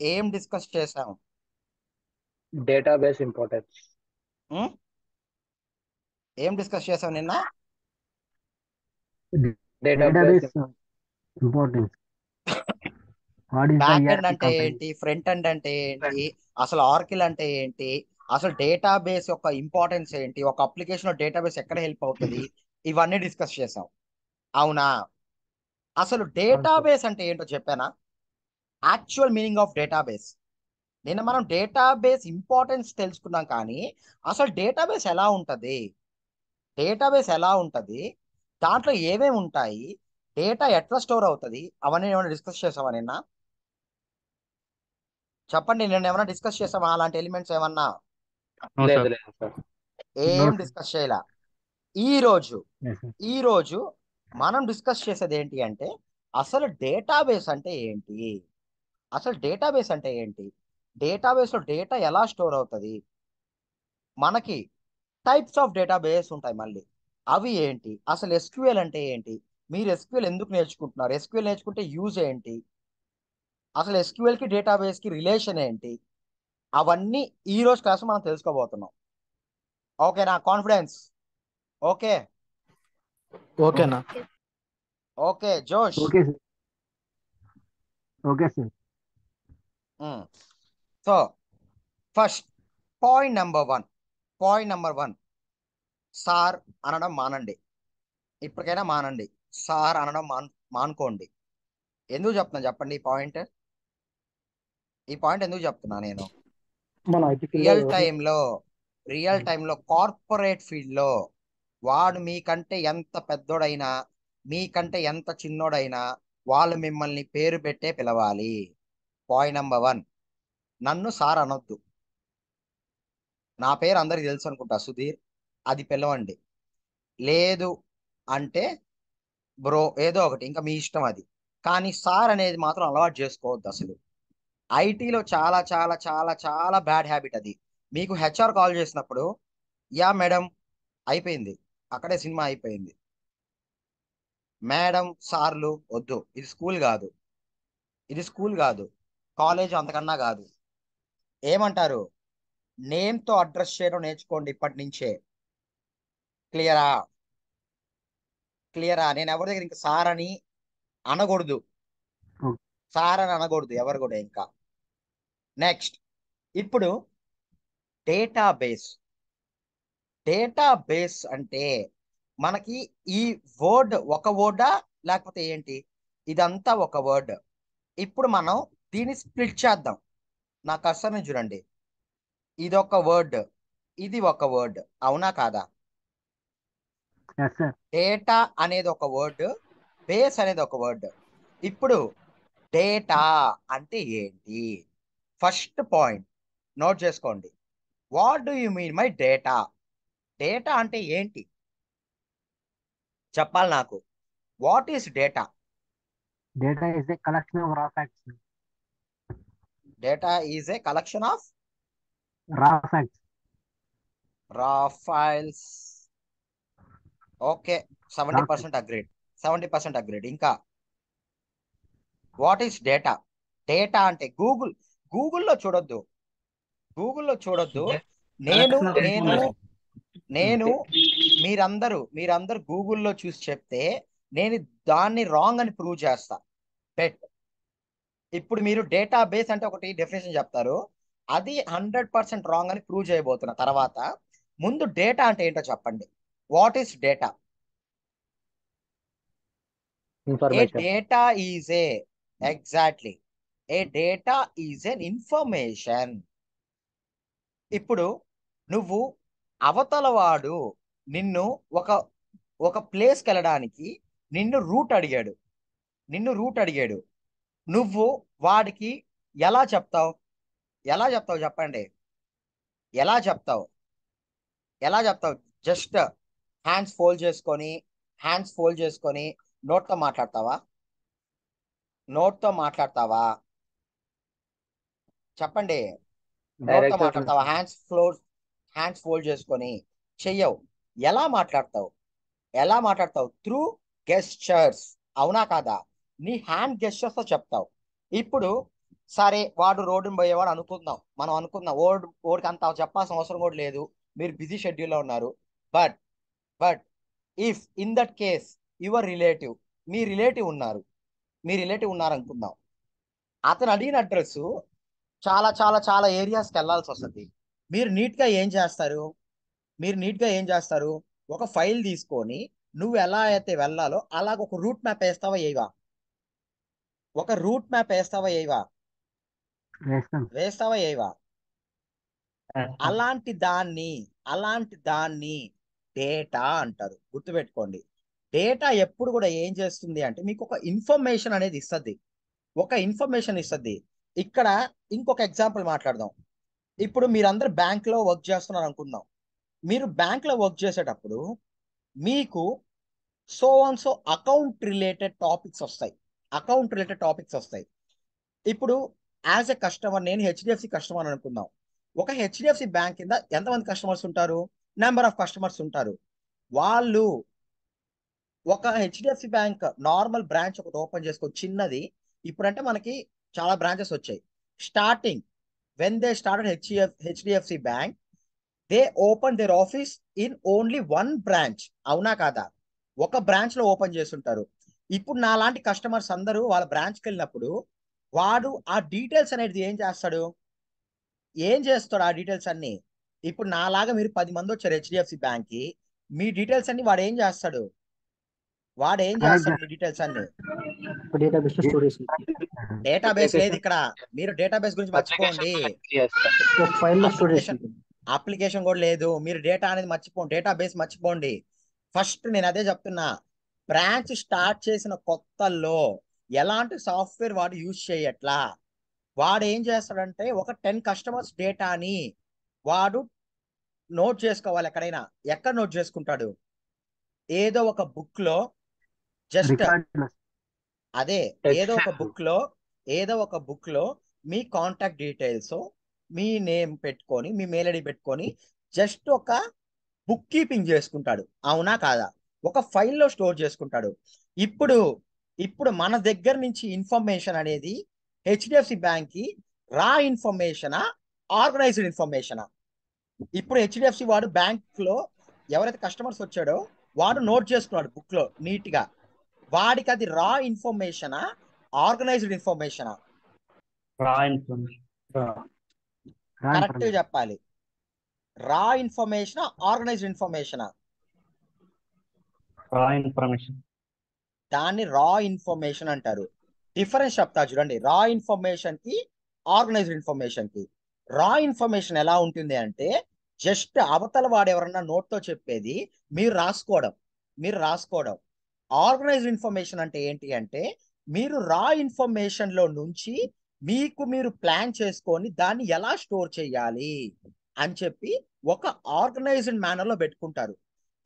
ఏం డిస్కస్ చేసాం? Database importance? ఏం డిస్కస్ చేసాం నిన్న? Database importance. Back end ERP అంటే? ఏంటి? ఫ్రంట్ ఎండ్ అంటే ఏంటి? అసలు ఆర్కిల్ అంటే ఏంటి? అసలు డేటాబేస్ యొక్క ఇంపార్టెన్స్ ఏంటి? ఒక అప్లికేషన్లో డేటాబేస్ ఎక్కడ హెల్ప్ అవుతుంది? ఇవన్నీ డిస్కస్ చేసాం. అవునా? అసలు డేటాబేస్ అంటే ఏంటో చెప్పానా? యాక్చువల్ మీనింగ్ ఆఫ్ డేటాబేస్ నిన్న మనం డేటాబేస్ ఇంపార్టెన్స్ తెలుసుకున్నాం కానీ అసలు డేటాబేస్ ఎలా ఉంటది? డేటాబేస్ ఎలా ఉంటది? దాంట్లో ఏమేమి ఉంటాయి? డేటా ఎట్లా స్టోర్ అవుతుంది? అవన్నీ ఏమైనా డిస్కస్ చేసావా నిన్న? చెప్పండి నేను ఏమైనా డిస్కస్ చేసామా అలాంటి ఎలిమెంట్స్ ఏమన్నా? No, లేదు sir. లేదు సార్. ఏం. డిస్కస్ చేయలా? ఈ రోజు. ఈ రోజు మనం డిస్కస్ చేసేది ఏంటి అంటే అసలు డేటాబేస్ అంటే ఏంటి? అసలు డేటాబేస్ అంటే ఏంటి? డేటాబేస్లో డేటా ఎలా స్టోర్ అవుతుంది? మనకి టైప్స్ ఆఫ్ డేటాబేస్ ఉంటాయి మళ్ళీ. అవి ఏంటి? అసలు ఎస్క్యూఎల్ అంటే ఏంటి? మీరు ఎస్క్యూఎల్ ఎందుకు నేర్చుకుంటున్నారు? ఎస్క్యూఎల్ నేర్చుకుంటే యూజ్ ఏంటి? అసలు ఎస్క్యూఎల్కి డేటాబేస్కి రిలేషన్ ఏంటి? అవన్నీ ఈ రోజు క్లాస్ మనం తెలుసుకోబోతున్నాం. ఓకేనా కాన్ఫిడెన్స్? ఓకే? ఓకేనా? ఓకే. జోష్? Okay, sir. So first point number one point number one sir అనడం మానండి. ఇప్పటికైనా మానండి. సార్ అనడం మాన్ మానుకోండి. ఎందుకు చెప్తున్నా చెప్పండి ఈ పాయింట్? ఈ పాయింట్ ఎందుకు చెప్తున్నా నేను? రియల్ టైంలో రియల్ టైంలో కార్పొరేట్ ఫీల్డ్లో వాడు మీకంటే ఎంత పెద్దోడైనా మీకంటే ఎంత చిన్నోడైనా వాళ్ళు మిమ్మల్ని పేరు పెట్టే పిలవాలి. పాయింట్ నెంబర్ వన్ నన్ను సార్ అనొద్దు. నా పేరు అందరికి తెలుసు అనుకుంటా సుధీర్. అది పిలవండి. లేదు అంటే బ్రో ఏదో ఒకటి. ఇంకా మీ ఇష్టం అది. కానీ సార్ అనేది మాత్రం అలవాటు చేసుకోవద్దు అసలు. ఐటీలో చాలా చాలా చాలా చాలా బ్యాడ్ హ్యాబిట్ అది. మీకు హెచ్ఆర్ కాల్ చేసినప్పుడు యా మేడం అయిపోయింది. అక్కడే సినిమా అయిపోయింది. మేడం సార్లు వద్దు. ఇది స్కూల్ కాదు. ఇది స్కూల్ కాదు. కాలేజ్ అంతకన్నా కాదు. ఏమంటారు? నేమ్తో అడ్రస్ చేయడం నేర్చుకోండి ఇప్పటి నుంచే క్లియరా? క్లియరా? నేను ఎవరి దగ్గర ఇంకా సార్ అని అనకూడదు. సార్ అని అనకూడదు ఎవరు కూడా ఇంకా. నెక్స్ట్. ఇప్పుడు డేటాబేస్. డేటాబేస్ అంటే మనకి ఈ వర్డ్ ఒక వర్డా లేకపోతే ఏంటి? ఇదంతా ఒక వర్డ్. ఇప్పుడు మనం దీన్ని స్ప్లిట్ చేద్దాం. నా కర్సర్ని చూడండి. ఇది ఒక వర్డ్ ఇది ఒక వర్డ్ అవునా కాదా. డేటా అనేది ఒక వర్డ్ బేస్ అనేది ఒక వర్డ్ ఇప్పుడు డేటా అంటే ఏంటి? ఫస్ట్ పాయింట్ నోట్ చేసుకోండి. What do you mean my data data అంటే ఏంటి? చెప్పాలి నాకు. What is data Data is a collection of raw facts. Data is a collection of Raw files okay seventy percent agreed seventy percent agreed ఇంకా what is data data అంటే Google గూగుల్లో చూడొద్దు. గూగుల్లో చూడొద్దు. నేను నేను నేను మీరందరూ మీరందరూ గూగుల్లో చూసి చెప్తే నేను దాన్ని రాంగ్ అని ప్రూవ్ చేస్తా. బెట్ ఇప్పుడు మీరు డేటా బేస్ అంటే ఒకటి డెఫినేషన్ చెప్తారు. అది హండ్రెడ్ పర్సెంట్ రాంగ్ అని ప్రూవ్ చేయబోతున్న తర్వాత ముందు డేటా అంటే ఏంటో చెప్పండి. What is data a data is a exactly a data is an information ఇప్పుడు నువ్వు అవతల వాడు నిన్ను ఒక ఒక ప్లేస్కి వెళ్ళడానికి నిన్ను రూట్ అడిగాడు. నిన్ను రూట్ అడిగాడు. నువ్వు వాడికి ఎలా చెప్తావు? ఎలా చెప్తావు చెప్పండి. ఎలా చెప్తావు? ఎలా చెప్తావు? జస్ట్ హ్యాండ్స్ ఫోల్డ్ చేసుకొని హ్యాండ్స్ ఫోల్డ్ చేసుకొని నోట్తో మాట్లాడతావా? నోట్తో మాట్లాడతావా? చెప్పండి. నోట్తో మాట్లాడతావా? హ్యాండ్స్ ఫ్లోర్ హ్యాండ్స్ ఫోల్డ్ చేసుకొని చెయ్యవు. ఎలా మాట్లాడతావు? ఎలా మాట్లాడతావు? Through gestures. అవునా కాదా? నీ హ్యాండ్ గెస్టర్స్తో చెప్తావు. ఇప్పుడు సరే వాడు రోడ్డుని పోయేవాడు అనుకుందాం. మనం అనుకుందాం ఓడి ఓడికి అంత చెప్పాల్సిన అవసరం కూడా లేదు. మీరు బిజీ షెడ్యూల్లో ఉన్నారు. But but if in that case your relative me relative ఉన్నారు. మీ రిలేటివ్ ఉన్నారు అనుకుందాం అతను అడిగిన అడ్రస్ చాలా చాలా చాలా ఏరియాస్కి వెళ్ళాల్సి వస్తుంది. మీరు నీట్గా ఏం చేస్తారు? మీరు నీట్గా ఏం చేస్తారు? ఒక ఫైల్ తీసుకొని నువ్వు ఎలా అయితే వెళ్ళాలో అలాగ ఒక రూట్ మ్యాప్ వేస్తావా ఏవా? ఒక రూట్ మ్యాప్ వేస్తావా ఏవా? వేస్తాం వేస్తావా ఏవా? అలాంటి దాన్ని అలాంటి దాన్ని డేటా అంటారు. గుర్తుపెట్టుకోండి. డేటా ఎప్పుడు కూడా ఏం చేస్తుంది అంటే మీకు ఒక ఇన్ఫర్మేషన్ అనేది ఇస్తుంది. ఒక ఇన్ఫర్మేషన్ ఇస్తుంది. ఇక్కడ ఇంకొక ఎగ్జాంపుల్ మాట్లాడదాం. ఇప్పుడు మీరందరూ బ్యాంక్లో వర్క్ చేస్తున్నారు అనుకుందాం. మీరు బ్యాంక్లో వర్క్ చేసేటప్పుడు మీకు so and so account related topics వస్తాయి. అకౌంట్ రిలేటెడ్ టాపిక్స్ వస్తాయి. ఇప్పుడు యాజ్ ఎ కస్టమర్ నేను హెచ్డిఎఫ్సి కస్టమర్ అనుకుందాం. ఒక హెచ్డిఎఫ్సి బ్యాంక్ కింద ఎంతమంది కస్టమర్స్ ఉంటారు? నెంబర్ ఆఫ్ కస్టమర్స్ ఉంటారు. వాళ్ళు ఒక హెచ్డిఎఫ్సి బ్యాంక్ నార్మల్ బ్రాంచ్ ఒకటి ఓపెన్ చేసుకో చిన్నది ఇప్పుడంటే మనకి చాలా బ్రాంచెస్ వచ్చాయి. Starting when they started HDF HDFC bank they open their office in only one branch అవునా కాదా? ఒక బ్రాంచ్లో ఓపెన్ చేస్తుంటారు ఇప్పుడు నా లాంటి కస్టమర్స్ అందరూ వాళ్ళ బ్రాంచ్కి వెళ్ళినప్పుడు వాడు ఆ డీటెయిల్స్ అనేది ఏం చేస్తాడు? ఏం చేస్తాడు ఆ డీటెయిల్స్ అన్ని? ఇప్పుడు నాలాగా మీరు పది మంది వచ్చారు హెచ్డిఎఫ్సి బ్యాంక్కి మీ డీటెయిల్స్ అన్ని వాడు ఏం చేస్తాడు? వాడు ఏం. చేస్తాడు మీ డీటెయిల్స్ అన్ని? డేటాబేస్ లేదు ఇక్కడ. మీరు డేటాబేస్ గురించి మర్చిపోండి. అప్లికేషన్ కూడా లేదు. మీరు డేటా అనేది మర్చిపోండి. డేటాబేస్ మర్చిపోండి. ఫస్ట్ నేను అదే చెప్తున్నా. బ్రాంచ్ స్టార్ట్ చేసిన కొత్తల్లో ఎలాంటి సాఫ్ట్వేర్ వాడు యూజ్ చేయట్లా? వాడు ఏం చేస్తాడంటే ఒక టెన్ కస్టమర్స్ డేటాని వాడు నోట్ చేసుకోవాలి ఎక్కడైనా. ఎక్కడ నోట్ చేసుకుంటాడు? ఏదో ఒక బుక్లో జస్ట్ అదే ఏదో ఒక బుక్లో ఏదో ఒక బుక్లో మీ కాంటాక్ట్ డీటెయిల్స్ మీ నేమ్ పెట్టుకొని మీ మెయిల్ ఐడి పెట్టుకొని జస్ట్ ఒక బుక్ కీపింగ్ చేసుకుంటాడు. అవునా కాదా? ఒక ఫైల్లో స్టోర్ చేసుకుంటాడు. ఇప్పుడు ఇప్పుడు మన దగ్గర నుంచి ఇన్ఫర్మేషన్ అనేది హెచ్డిఎఫ్సి బ్యాంక్కి రా ఇన్ఫర్మేషనా ఆర్గనైజ్డ్ ఇన్ఫర్మేషనా ఇప్పుడు హెచ్డిఎఫ్సి వాడు బ్యాంక్లో ఎవరైతే కస్టమర్స్ వచ్చాడో వాడు నోట్ చేసుకున్నాడు బుక్లో నీట్గా వాడికి అది రా ఇన్ఫర్మేషనా ఆర్గనైజ్డ్ ఇన్ఫర్మేషనా రా ఇన్ఫర్మేషన్ కరెక్ట్ చెప్పాలి. రా ఇన్ఫర్మేషన్ ఆర్గనైజ్డ్ ఇన్ఫర్మేషనా రా ఇన్ఫర్మేషన్ దాన్ని రా ఇన్ఫర్మేషన్ అంటారు. డిఫరెన్స్ చెప్తా చూడండి. రా ఇన్ఫర్మేషన్కి ఆర్గనైజ్డ్ ఇన్ఫర్మేషన్కి. రా ఇన్ఫర్మేషన్ ఎలా ఉంటుంది అంటే జస్ట్ అవతల వాడు ఎవరన్నా నోట్తో తో చెప్పేది మీరు రాసుకోవడం. మీరు రాసుకోవడం. ఆర్గనైజ్డ్ ఇన్ఫర్మేషన్ అంటే ఏంటి అంటే మీరు రా ఇన్ఫర్మేషన్లో నుంచి మీకు మీరు ప్లాన్ చేసుకొని దాన్ని ఎలా స్టోర్ చేయాలి అని చెప్పి ఒక ఆర్గనైజ్డ్ మేనర్లో పెట్టుకుంటారు.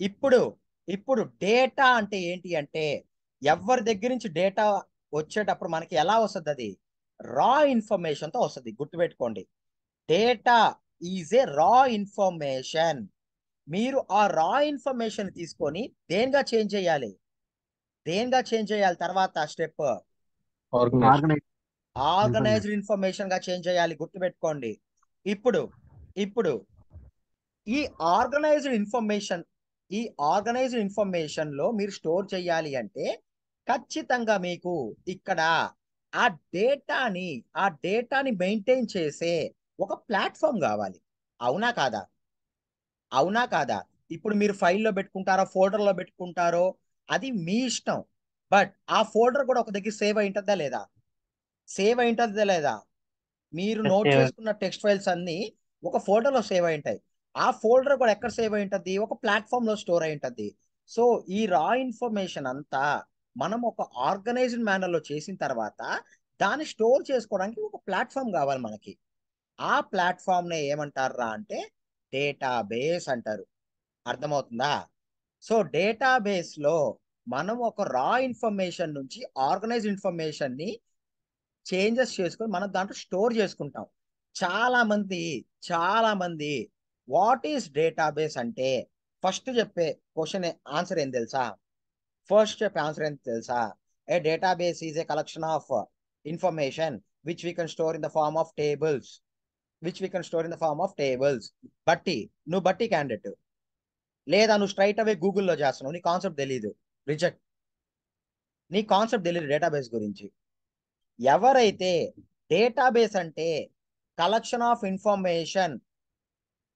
ఇప్పుడు ఇప్పుడు డేటా అంటే ఏంటి అంటే ఎవరి దగ్గర నుంచి డేటా వచ్చేటప్పుడు మనకి ఎలా వస్తుంది అది? రా ఇన్ఫర్మేషన్తో వస్తుంది గుర్తుపెట్టుకోండి. డేటా ఈజ్ ఏ రా ఇన్ఫర్మేషన్. మీరు ఆ రా ఇన్ఫర్మేషన్ తీసుకొని దేనిగా చేంజ్ చేయాలి? దేనిగా చేంజ్ చేయాలి తర్వాత స్టెప్? ఆర్గనైజ్. ఆర్గనైజ్డ్ ఇన్ఫర్మేషన్గా చేంజ్ చేయాలి గుర్తుపెట్టుకోండి. ఇప్పుడు ఇప్పుడు ఈ ఆర్గనైజ్డ్ ఇన్ఫర్మేషన్ ఈ ఆర్గనైజ్డ్ ఇన్ఫర్మేషన్లో మీరు స్టోర్ చేయాలి అంటే ఖచ్చితంగా మీకు ఇక్కడ ఆ డేటాని ఆ డేటాని మెయింటైన్ చేసే ఒక ప్లాట్ఫామ్ కావాలి. అవునా కాదా? అవునా కాదా? ఇప్పుడు మీరు ఫైల్లో పెట్టుకుంటారో ఫోల్డర్లో పెట్టుకుంటారో అది మీ ఇష్టం. బట్ ఆ ఫోల్డర్ కూడా ఒక దగ్గర సేవ్ అయి ఉంటుందా లేదా? సేవ్ అయి ఉంటుందా లేదా? మీరు నోట్. చేసుకున్న టెక్స్ట్ ఫైల్స్ అన్ని ఒక ఫోల్డర్లో సేవ్ అయి ఉంటాయి ఆ ఫోల్డర్ కూడా ఎక్కడ సేవ్ అయి ఉంటుంది? ఒక ప్లాట్ఫామ్లో స్టోర్ అయి ఉంటుంది. సో ఈ రా ఇన్ఫర్మేషన్ అంతా మనం ఒక ఆర్గనైజ్డ్ మేనర్లో చేసిన తర్వాత దాన్ని స్టోర్ చేసుకోవడానికి ఒక ప్లాట్ఫామ్ కావాలి మనకి. ఆ ప్లాట్ఫామ్ నే ఏమంటారా అంటే డేటాబేస్ అంటారు. అర్థమవుతుందా? సో డేటాబేస్లో మనం ఒక రా ఇన్ఫర్మేషన్ నుంచి ఆర్గనైజ్ ఇన్ఫర్మేషన్ని చేంజెస్ చేసుకొని మనం దాంట్లో స్టోర్ చేసుకుంటాం. చాలా మంది చాలా మంది వాట్ ఈస్ డేటాబేస్ అంటే ఫస్ట్ చెప్పే క్వశ్చన్ ఆన్సర్ ఏం తెలుసా? ఫస్ట్ చెప్పే ఆన్సర్ ఏం తెలుసా? A database is a collection of information which we can store in the form of tables. Which we can store in the form of tables. బట్టి నువ్వు బట్టి క్యాండిడేట్. లేదా నువ్వు స్ట్రైట్ అవే గూగుల్లో చేస్తున్నావు నీ కాన్సెప్ట్ తెలియదు రిజెక్ట్. నీ కాన్సెప్ట్ తెలియదు డేటాబేస్ గురించి. ఎవరైతే డేటాబేస్ అంటే collection of information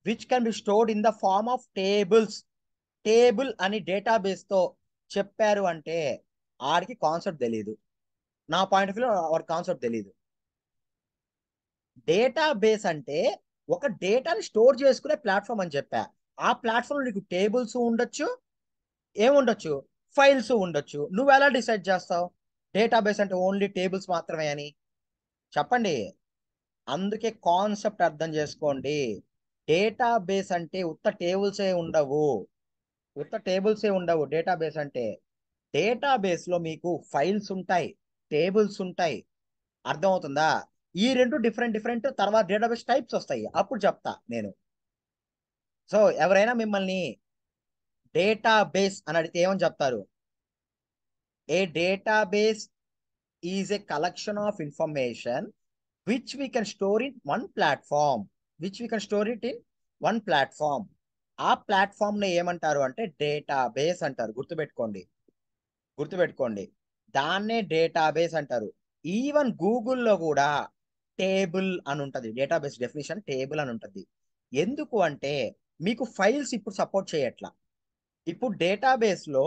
which can be stored in the form of tables table అని డేటాబేస్తో చెప్పారు అంటే ఆడికి కాన్సెప్ట్ తెలియదు నా పాయింట్ ఆఫ్ వ్యూలో వాడి కాన్సెప్ట్ తెలియదు డేటాబేస్ అంటే ఒక డేటాని స్టోర్ చేసుకునే ప్లాట్ఫామ్ అని చెప్పా. ఆ ప్లాట్ఫామ్ నీకు టేబుల్స్ ఉండొచ్చు ఏముండొచ్చు? ఫైల్స్ ఉండొచ్చు. నువ్వు ఎలా డిసైడ్ చేస్తావు? డేటాబేస్ అంటే ఓన్లీ టేబుల్స్ మాత్రమే అని. చెప్పండి. అందుకే కాన్సెప్ట్ అర్థం చేసుకోండి. డేటాబేస్ అంటే ఉత్త టేబుల్సే ఉండవు. ఉత్త టేబుల్సే ఉండవు. డేటాబేస్ అంటే డేటాబేస్లో మీకు ఫైల్స్ ఉంటాయి టేబుల్స్ ఉంటాయి. అర్థమవుతుందా? ఈ రెండు డిఫరెంట్ డిఫరెంట్ తర్వాత డేటాబేస్ టైప్స్ వస్తాయి. అప్పుడు చెప్తా నేను. సో ఎవరైనా మిమ్మల్ని డేటాబేస్ అని అడిగితే ఏమని చెప్తారు? A database is a collection of information which we can store in one platform which we can store it in one platform ఆ ప్లాట్ఫామ్ని ఏమంటారు అంటే డేటాబేస్ అంటారు. గుర్తుపెట్టుకోండి. గుర్తుపెట్టుకోండి. దాన్నే డేటాబేస్ అంటారు. ఈవెన్ గూగుల్లో కూడా టేబుల్ అని ఉంటుంది. డేటాబేస్ డెఫినేషన్ టేబుల్ అని ఉంటుంది. ఎందుకు అంటే మీకు ఫైల్స్ ఇప్పుడు సపోర్ట్ చేయట్లా. ఇప్పుడు డేటాబేస్లో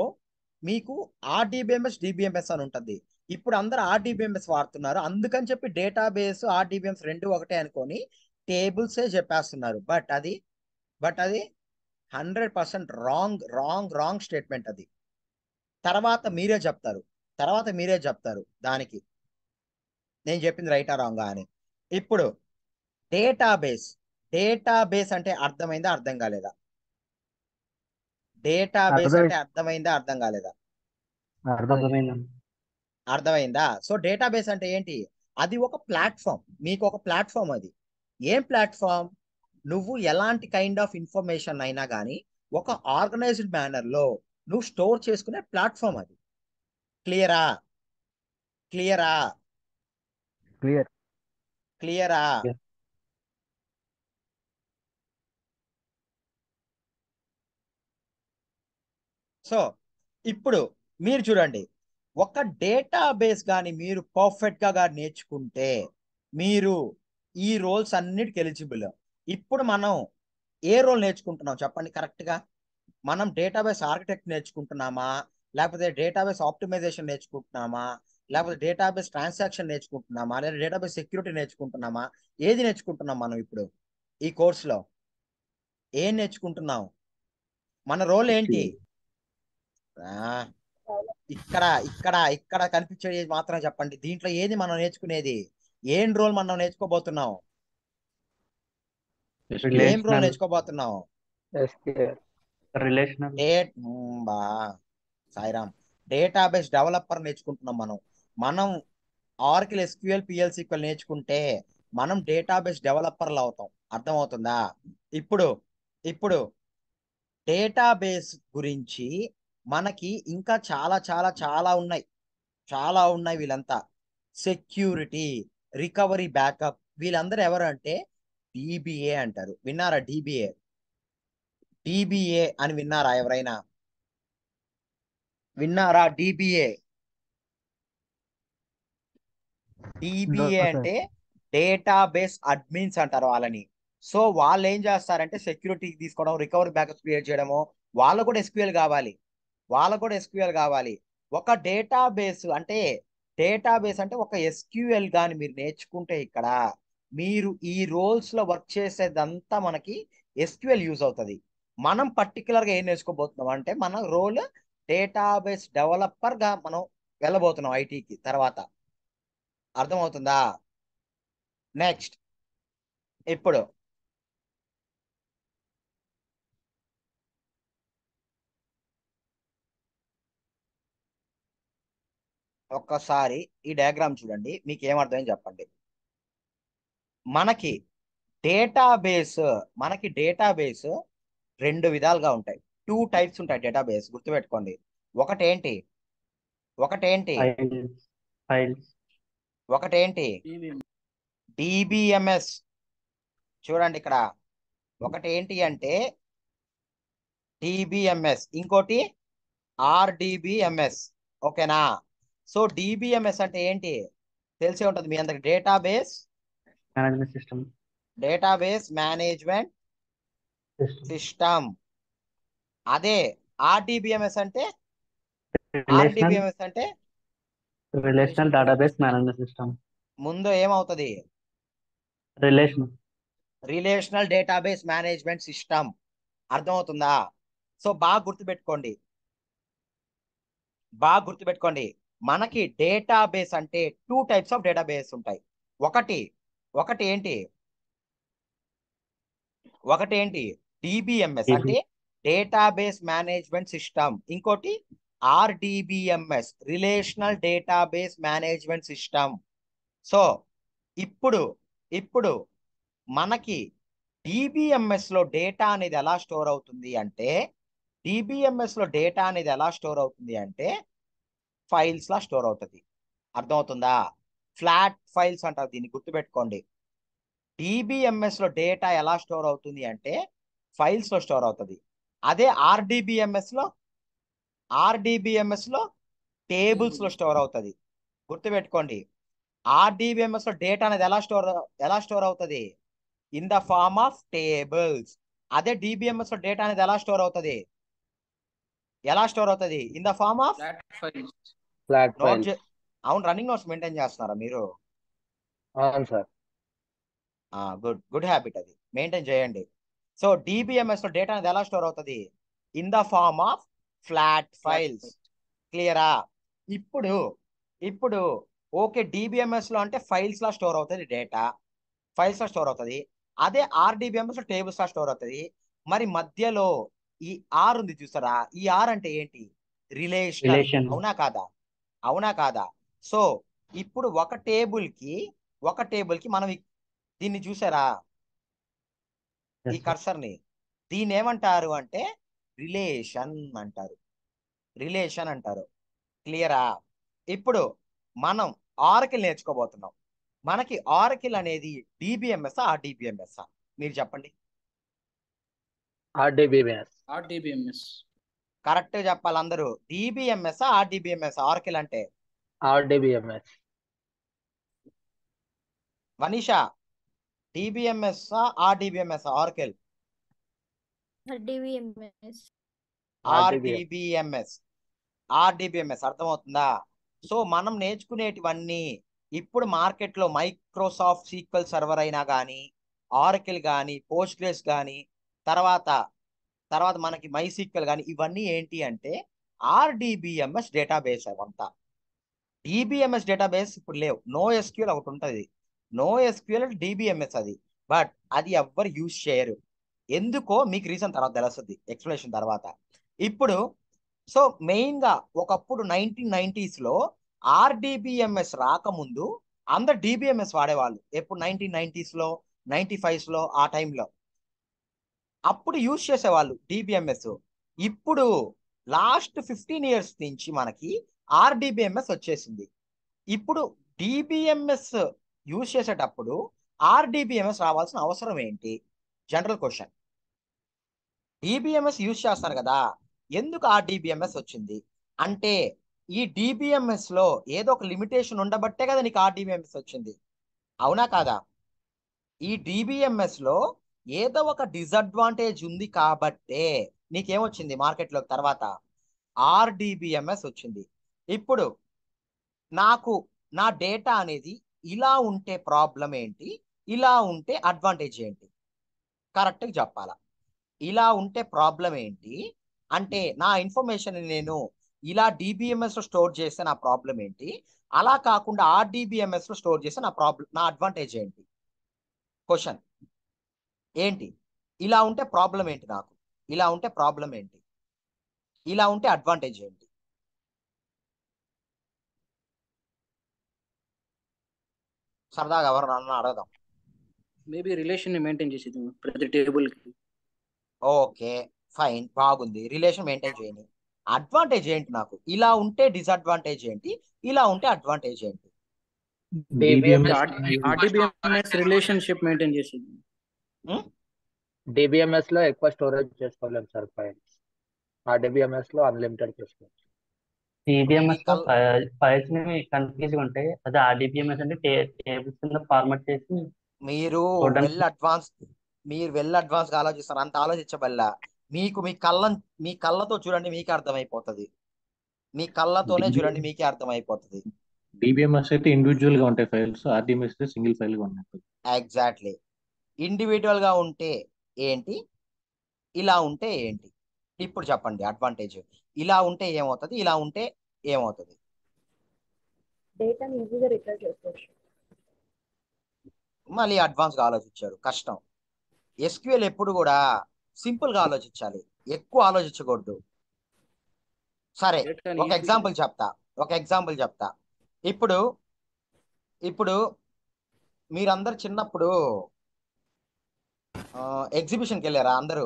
మీకు ఆర్డీబీఎంఎస్ డిబిఎంఎస్ అని ఉంటుంది. ఇప్పుడు అందరు ఆర్డీబీఎంఎస్ వాడుతున్నారు. అందుకని చెప్పి డేటాబేస్ ఆర్డీబీఎంఎస్ రెండు ఒకటే అనుకొని టేబుల్సే చెప్పేస్తున్నారు. బట్ అది బట్ అది hundred percent wrong wrong wrong statement అది. తర్వాత మీరే చెప్తారు. తర్వాత మీరే చెప్తారు దానికి. నేను చెప్పింది రైటా రాంగా అని. ఇప్పుడు డేటాబేస్ డేటాబేస్ అంటే అర్థమైందా అర్థం కాలేదా? డేటాబేస్. అంటే అర్థమైందా అర్థం కాలేదా? అర్థమైందా? సో డేటాబేస్ అంటే ఏంటి? అది ఒక ప్లాట్ఫామ్. మీకు ఒక ప్లాట్ఫామ్ అది. ఏం ప్లాట్ఫామ్ నువ్వు ఎలాంటి కైండ్ ఆఫ్ ఇన్ఫర్మేషన్ అయినా కానీ ఒక ఆర్గనైజ్డ్ మేనర్లో నువ్వు స్టోర్ చేసుకునే ప్లాట్ఫామ్ అది. క్లియరా క్లియరా క్లియర్ క్లియరా. సో ఇప్పుడు మీరు చూడండి. ఒక డేటాబేస్ కానీ మీరు పర్ఫెక్ట్గా గాని నేర్చుకుంటే మీరు ఈ రోల్స్ అన్నిటికి ఎలిజిబుల్. ఇప్పుడు మనం ఏ రోల్ నేర్చుకుంటున్నాం చెప్పండి కరెక్ట్గా మనం డేటాబేస్ ఆర్కిటెక్ట్ నేర్చుకుంటున్నామా? లేకపోతే డేటాబేస్ ఆప్టిమైజేషన్ నేర్చుకుంటున్నామా? లేకపోతే డేటాబేస్ ట్రాన్సాక్షన్ నేర్చుకుంటున్నామా? లేదా డేటాబేస్ సెక్యూరిటీ నేర్చుకుంటున్నామా? ఏది నేర్చుకుంటున్నాం మనం ఇప్పుడు ఈ కోర్సులో? ఏం నేర్చుకుంటున్నాం? మన రోల్ ఏంటి? ఇక్కడ ఇక్కడ ఇక్కడ కనిపించేది మాత్రం చెప్పండి. దీంట్లో ఏది మనం నేర్చుకునేది? ఏం రోల్ మనం నేర్చుకోబోతున్నాం ఏం రోల్ నేర్చుకోబోతున్నాం బా. సాయిరామ్. డేటాబేస్ డెవలపర్ నేర్చుకుంటున్నాం మనం. మనం ఆర్కిల్ ఎస్క్యూఎల్ పిఎల్సీక్వల్ నేర్చుకుంటే మనం డేటాబేస్ డెవలపర్లు అవుతాం. అర్థమవుతుందా? ఇప్పుడు ఇప్పుడు డేటాబేస్ గురించి మనకి ఇంకా చాలా చాలా చాలా ఉన్నాయి. చాలా ఉన్నాయి వీళ్ళంతా. Security recovery backup. వీళ్ళందరూ ఎవరు అంటే డిబిఏ అంటారు. విన్నారా డిబిఏ డిబిఏ అని విన్నారా ఎవరైనా? విన్నారా డిబిఏ డిబిఏ. అంటే డేటాబేస్ అడ్మిన్స్ అంటారు వాళ్ళని. సో వాళ్ళు ఏం చేస్తారంటే సెక్యూరిటీ తీసుకోవడం రికవరీ బ్యాకప్ క్రియేట్ చేయడము. వాళ్ళకు కూడా ఎస్క్యూఎల్ కావాలి. వాళ్ళకు కూడా ఎస్క్యూఎల్ కావాలి. ఒక డేటాబేస్ అంటే డేటాబేస్ అంటే ఒక ఎస్క్యూఎల్ కానీ మీరు నేర్చుకుంటే ఇక్కడ మీరు ఈ రోల్స్లో వర్క్ చేసేదంతా మనకి ఎస్క్యూఎల్ యూజ్ అవుతుంది. మనం పర్టికులర్గా ఏం నేర్చుకోబోతున్నాం అంటే మన రోల్ డేటాబేస్ డెవలపర్గా మనం వెళ్ళబోతున్నాం ఐటీకి తర్వాత. అర్థమవుతుందా? నెక్స్ట్. ఇప్పుడు ఒక్కసారి ఈ డయాగ్రామ్ చూడండి మీకు ఏమర్థమైంది చెప్పండి. మనకి డేటాబేస్ మనకి డేటాబేస్ రెండు విధాలుగా ఉంటాయి. టూ టైప్స్ ఉంటాయి డేటాబేస్ గుర్తుపెట్టుకోండి. ఒకటేంటి? ఒకటేంటి? ఒకటేంటి? డిబిఎంఎస్ చూడండి ఇక్కడ. ఒకటి ఏంటి అంటే డిబిఎంఎస్ ఇంకోటి ఆర్డిబిఎంఎస్ ఓకేనా? సో డిబిఎంఎస్ అంటే ఏంటి? తెలిసే ఉంటుంది మీ అందరికి. Database management system database management system అదే ఆర్డిబిఎంఎస్ అంటే? రిలేషనల్ ఆర్డిబిఎంఎస్ అంటే? రిలేషనల్ డేటాబేస్ మేనేజ్మెంట్ సిస్టమ్ ముందు ఏమవుతుంది? Relation relational database management system అర్థమవుతుందా? సో బాగా గుర్తుపెట్టుకోండి. బాగా గుర్తుపెట్టుకోండి. మనకి డేటాబేస్ అంటే టూ టైప్స్ ఆఫ్ డేటాబేస్ ఉంటాయి. ఒకటి ఒకటి ఏంటి? ఒకటి ఏంటి? DBMS DB. అంటే డేటాబేస్ మేనేజ్మెంట్ సిస్టమ్ ఇంకోటి RDBMS relational database management system so ఇప్పుడు ఇప్పుడు మనకి డిబిఎంఎస్లో డేటా అనేది ఎలా స్టోర్ అవుతుంది అంటే డిబిఎంఎస్లో డేటా అనేది ఎలా స్టోర్ అవుతుంది అంటే ఫైల్స్ లా స్టోర్ అవుతుంది. అర్థమవుతుందా? ఫ్లాట్ ఫైల్స్ అంటారు దీన్ని గుర్తుపెట్టుకోండి. డిబిఎంఎస్లో డేటా ఎలా స్టోర్ అవుతుంది అంటే ఫైల్స్లో స్టోర్ అవుతుంది. అదే ఆర్డిబిఎంఎస్లో ఆర్డిబిఎంఎస్లో టేబుల్స్లో స్టోర్ అవుతుంది. గుర్తుపెట్టుకోండి. ఆర్డిబిఎంఎస్లో డేటా అనేది ఎలా స్టోర్ ఎలా స్టోర్ అవుతుంది? In the form of tables అదే డిబిఎంఎస్లో డేటా అనేది ఎలా స్టోర్ అవుతుంది? ఎలా స్టోర్ అవుతుంది? In the form of flat note చే అవును రన్నింగ్ నోట్స్ మెయింటైన్ చేస్తున్నారా మీరు? అవును సార్. గుడ్ గుడ్ హ్యాబిట్ అది. మెయింటైన్ చేయండి. సో డిబిఎంఎస్లో డేటా అనేది ఎలా స్టోర్ అవుతుంది? In the form of flat files క్లియరా ఇప్పుడు ఇప్పుడు ఓకే డిబిఎంఎస్లో అంటే ఫైల్స్ లా స్టోర్ అవుతుంది డేటా ఫైల్స్ లా స్టోర్ అవుతుంది. అదే ఆర్డిబిఎంఎస్లో టేబుల్స్ లా స్టోర్ అవుతుంది. మరి మధ్యలో ఈ ఆర్ ఉంది చూసారా? ఈ ఆర్ అంటే ఏంటి? రిలేషన్ రిలేషన్ అవునా కాదా? అవునా కాదా? సో ఇప్పుడు ఒక టేబుల్కి ఒక టేబుల్కి మనం దీన్ని చూసారా? ఈ కర్సర్ని దీన్ని ఏమంటారు అంటే రిలేషన్ అంటారు. రిలేషన్ అంటారు. క్లియరా? ఇప్పుడు మనం ఆర్కిల్ నేర్చుకోబోతున్నాం. మనకి ఆర్కిల్ అనేది డిబిఎంఎస్ ఆ డిబిఎంఎస్ మీరు చెప్పండి. ఆర్డిబిఎంఎస్. కరెక్ట్ చెప్పాలి అందరూ. డిబిఎంఎస్ ఆ డిబిఎంఎస్ ఆర్కిల్ అంటే? ఆర్డీబీఎంఎస్ వనీషా డిబిఎంఎస్ ఆ DBMS Oracle? DVMS RDBMS RDBMS అర్థమవుతుందా? సో మనం నేర్చుకునేటివన్నీ ఇప్పుడు మార్కెట్లో మైక్రోసాఫ్ట్ సీక్వెల్ సర్వర్ అయినా కానీ ఆరకిల్ కానీ పోస్ట్గ్రెస్ కానీ తర్వాత తర్వాత మనకి మైసీక్వెల్ కానీ ఇవన్నీ ఏంటి అంటే ఆర్డిబిఎంఎస్ డేటాబేస్ అవంతా డిబిఎంఎస్ డేటాబేస్ ఇప్పుడు లేవు. నో ఎస్క్యూఎల్ ఒకటి ఉంటుంది. నో ఎస్క్యూఎల్ డిబిఎంఎస్ అది. బట్ అది ఎవ్వరు యూజ్ చేయరు. ఎందుకో మీకు రీజన్ తర్వాత తెలుస్తుంది. ఎక్స్ప్లెనేషన్ తర్వాత. ఇప్పుడు సో మెయిన్గా ఒకప్పుడు నైన్టీన్ నైన్టీస్లో ఆర్డిబిఎంఎస్ రాకముందు అందరు డిబిఎంఎస్ వాడేవాళ్ళు. ఎప్పుడు నైన్టీన్ నైన్టీస్లో నైన్టీ లో ఆ టైంలో అప్పుడు యూజ్ చేసేవాళ్ళు డిబిఎంఎస్ ఇప్పుడు లాస్ట్ ఫిఫ్టీన్ ఇయర్స్ నుంచి మనకి ఆర్డిబిఎంఎస్ వచ్చేసింది. ఇప్పుడు డిబిఎంఎస్ యూజ్ చేసేటప్పుడు ఆర్డిబిఎంఎస్ రావాల్సిన అవసరం ఏంటి? జనరల్ క్వశ్చన్ డిబిఎంఎస్ యూజ్ చేస్తారు కదా ఎందుకు ఆర్డిబిఎంఎస్ వచ్చింది? అంటే ఈ డిబిఎంఎస్లో ఏదో ఒక లిమిటేషన్ ఉండబట్టే కదా నీకు ఆర్డిబిఎంఎస్ వచ్చింది. అవునా కాదా? ఈ డిబిఎంఎస్లో ఏదో ఒక డిసడ్వాంటేజ్ ఉంది కాబట్టే నీకేమొచ్చింది మార్కెట్లో తర్వాత? ఆర్డిబిఎంఎస్ వచ్చింది. ఇప్పుడు నాకు నా డేటా అనేది ఇలా ఉంటే ప్రాబ్లం ఏంటి? ఇలా ఉంటే అడ్వాంటేజ్ ఏంటి? కరెక్ట్గా చెప్పాలా? ఇలా ఉంటే ప్రాబ్లం ఏంటి? అంటే నా ఇన్ఫర్మేషన్ నేను ఇలా డిబిఎంఎస్లో స్టోర్ చేస్తే నా ప్రాబ్లం ఏంటి? అలా కాకుండా ఆర్డిబిఎంఎస్లో స్టోర్ చేస్తే నా ప్రాబ్లం నా అడ్వాంటేజ్ ఏంటి? క్వశ్చన్. ఏంటి? ఇలా ఉంటే ప్రాబ్లం ఏంటి నాకు? ఇలా ఉంటే ప్రాబ్లం ఏంటి? ఇలా ఉంటే అడ్వాంటేజ్ ఏంటి? సరదాగా ఎవరన్నా అడగదాం. మేబీ రిలేషన్ని మెయింటైన్ చేసేది ప్రతి టేబుల్కి. ఓకే ఫైన్ బాగుంది. రిలేషన్ మెయింటైన్ చేయని. అడ్వాంటేజ్ ఏంటి నాకు? ఇలా ఉంటే డిసడ్వాంటేజ్ ఏంటి? ఇలా ఉంటే అడ్వాంటేజ్ ఏంటి? రిలేషన్షిప్ మెయింటైన్ చేసేది డిబిఎంఎస్లో ఎక్కువ స్టోరేజ్ చేసుకోలేము సార్ ఫైల్స్ ఆర్డిబిఎంఎస్లో అన్లిమిటెడ్ చేసుకోవచ్చు. టీబీఎంఎస్లో ఫైల్స్ కన్ఫ్యూజ్ ఉంటాయి. అదే ఆర్డిబిఎంఎస్ అంటే టేబుల్స్ కింద ఫార్మాట్ చేసి మీరు చూడడానికి- వెల్ అడ్వాన్స్ మీరు వెల్ అడ్వాన్స్గా ఆలోచిస్తారు. అంత ఆలోచించబల్లా మీకు మీ కళ్ళ మీ కళ్ళతో చూడండి మీకే అర్థమైపోతుంది. మీ కళ్ళతోనే చూడండి మీకే అర్థమైపోతుంది. డిబిఎంఎస్ అయితే ఇండివిజువల్గా ఉంటాయి ఫైల్స్ ఆర్డిఎంఎస్ సింగిల్ ఫైల్గా ఉంటాయి ఎగ్జాక్ట్లీ ఇండివిజువల్గా ఉంటే ఏంటి? ఇలా ఉంటే ఏంటి? ఇప్పుడు చెప్పండి అడ్వాంటేజ్ ఇలా ఉంటే ఏమవుతుంది? ఇలా ఉంటే ఏమవుతుంది? మళ్ళీ అడ్వాన్స్గా ఆలోచించారు. కష్టం. ఎస్క్యూఎల్ ఎప్పుడు కూడా సింపుల్గా ఆలోచించాలి. ఎక్కువ ఆలోచించకూడదు. సరే ఒక ఎగ్జాంపుల్ చెప్తా. ఒక ఎగ్జాంపుల్ చెప్తా. ఇప్పుడు ఇప్పుడు మీరందరు చిన్నప్పుడు ఎగ్జిబిషన్కి వెళ్ళారా అందరూ?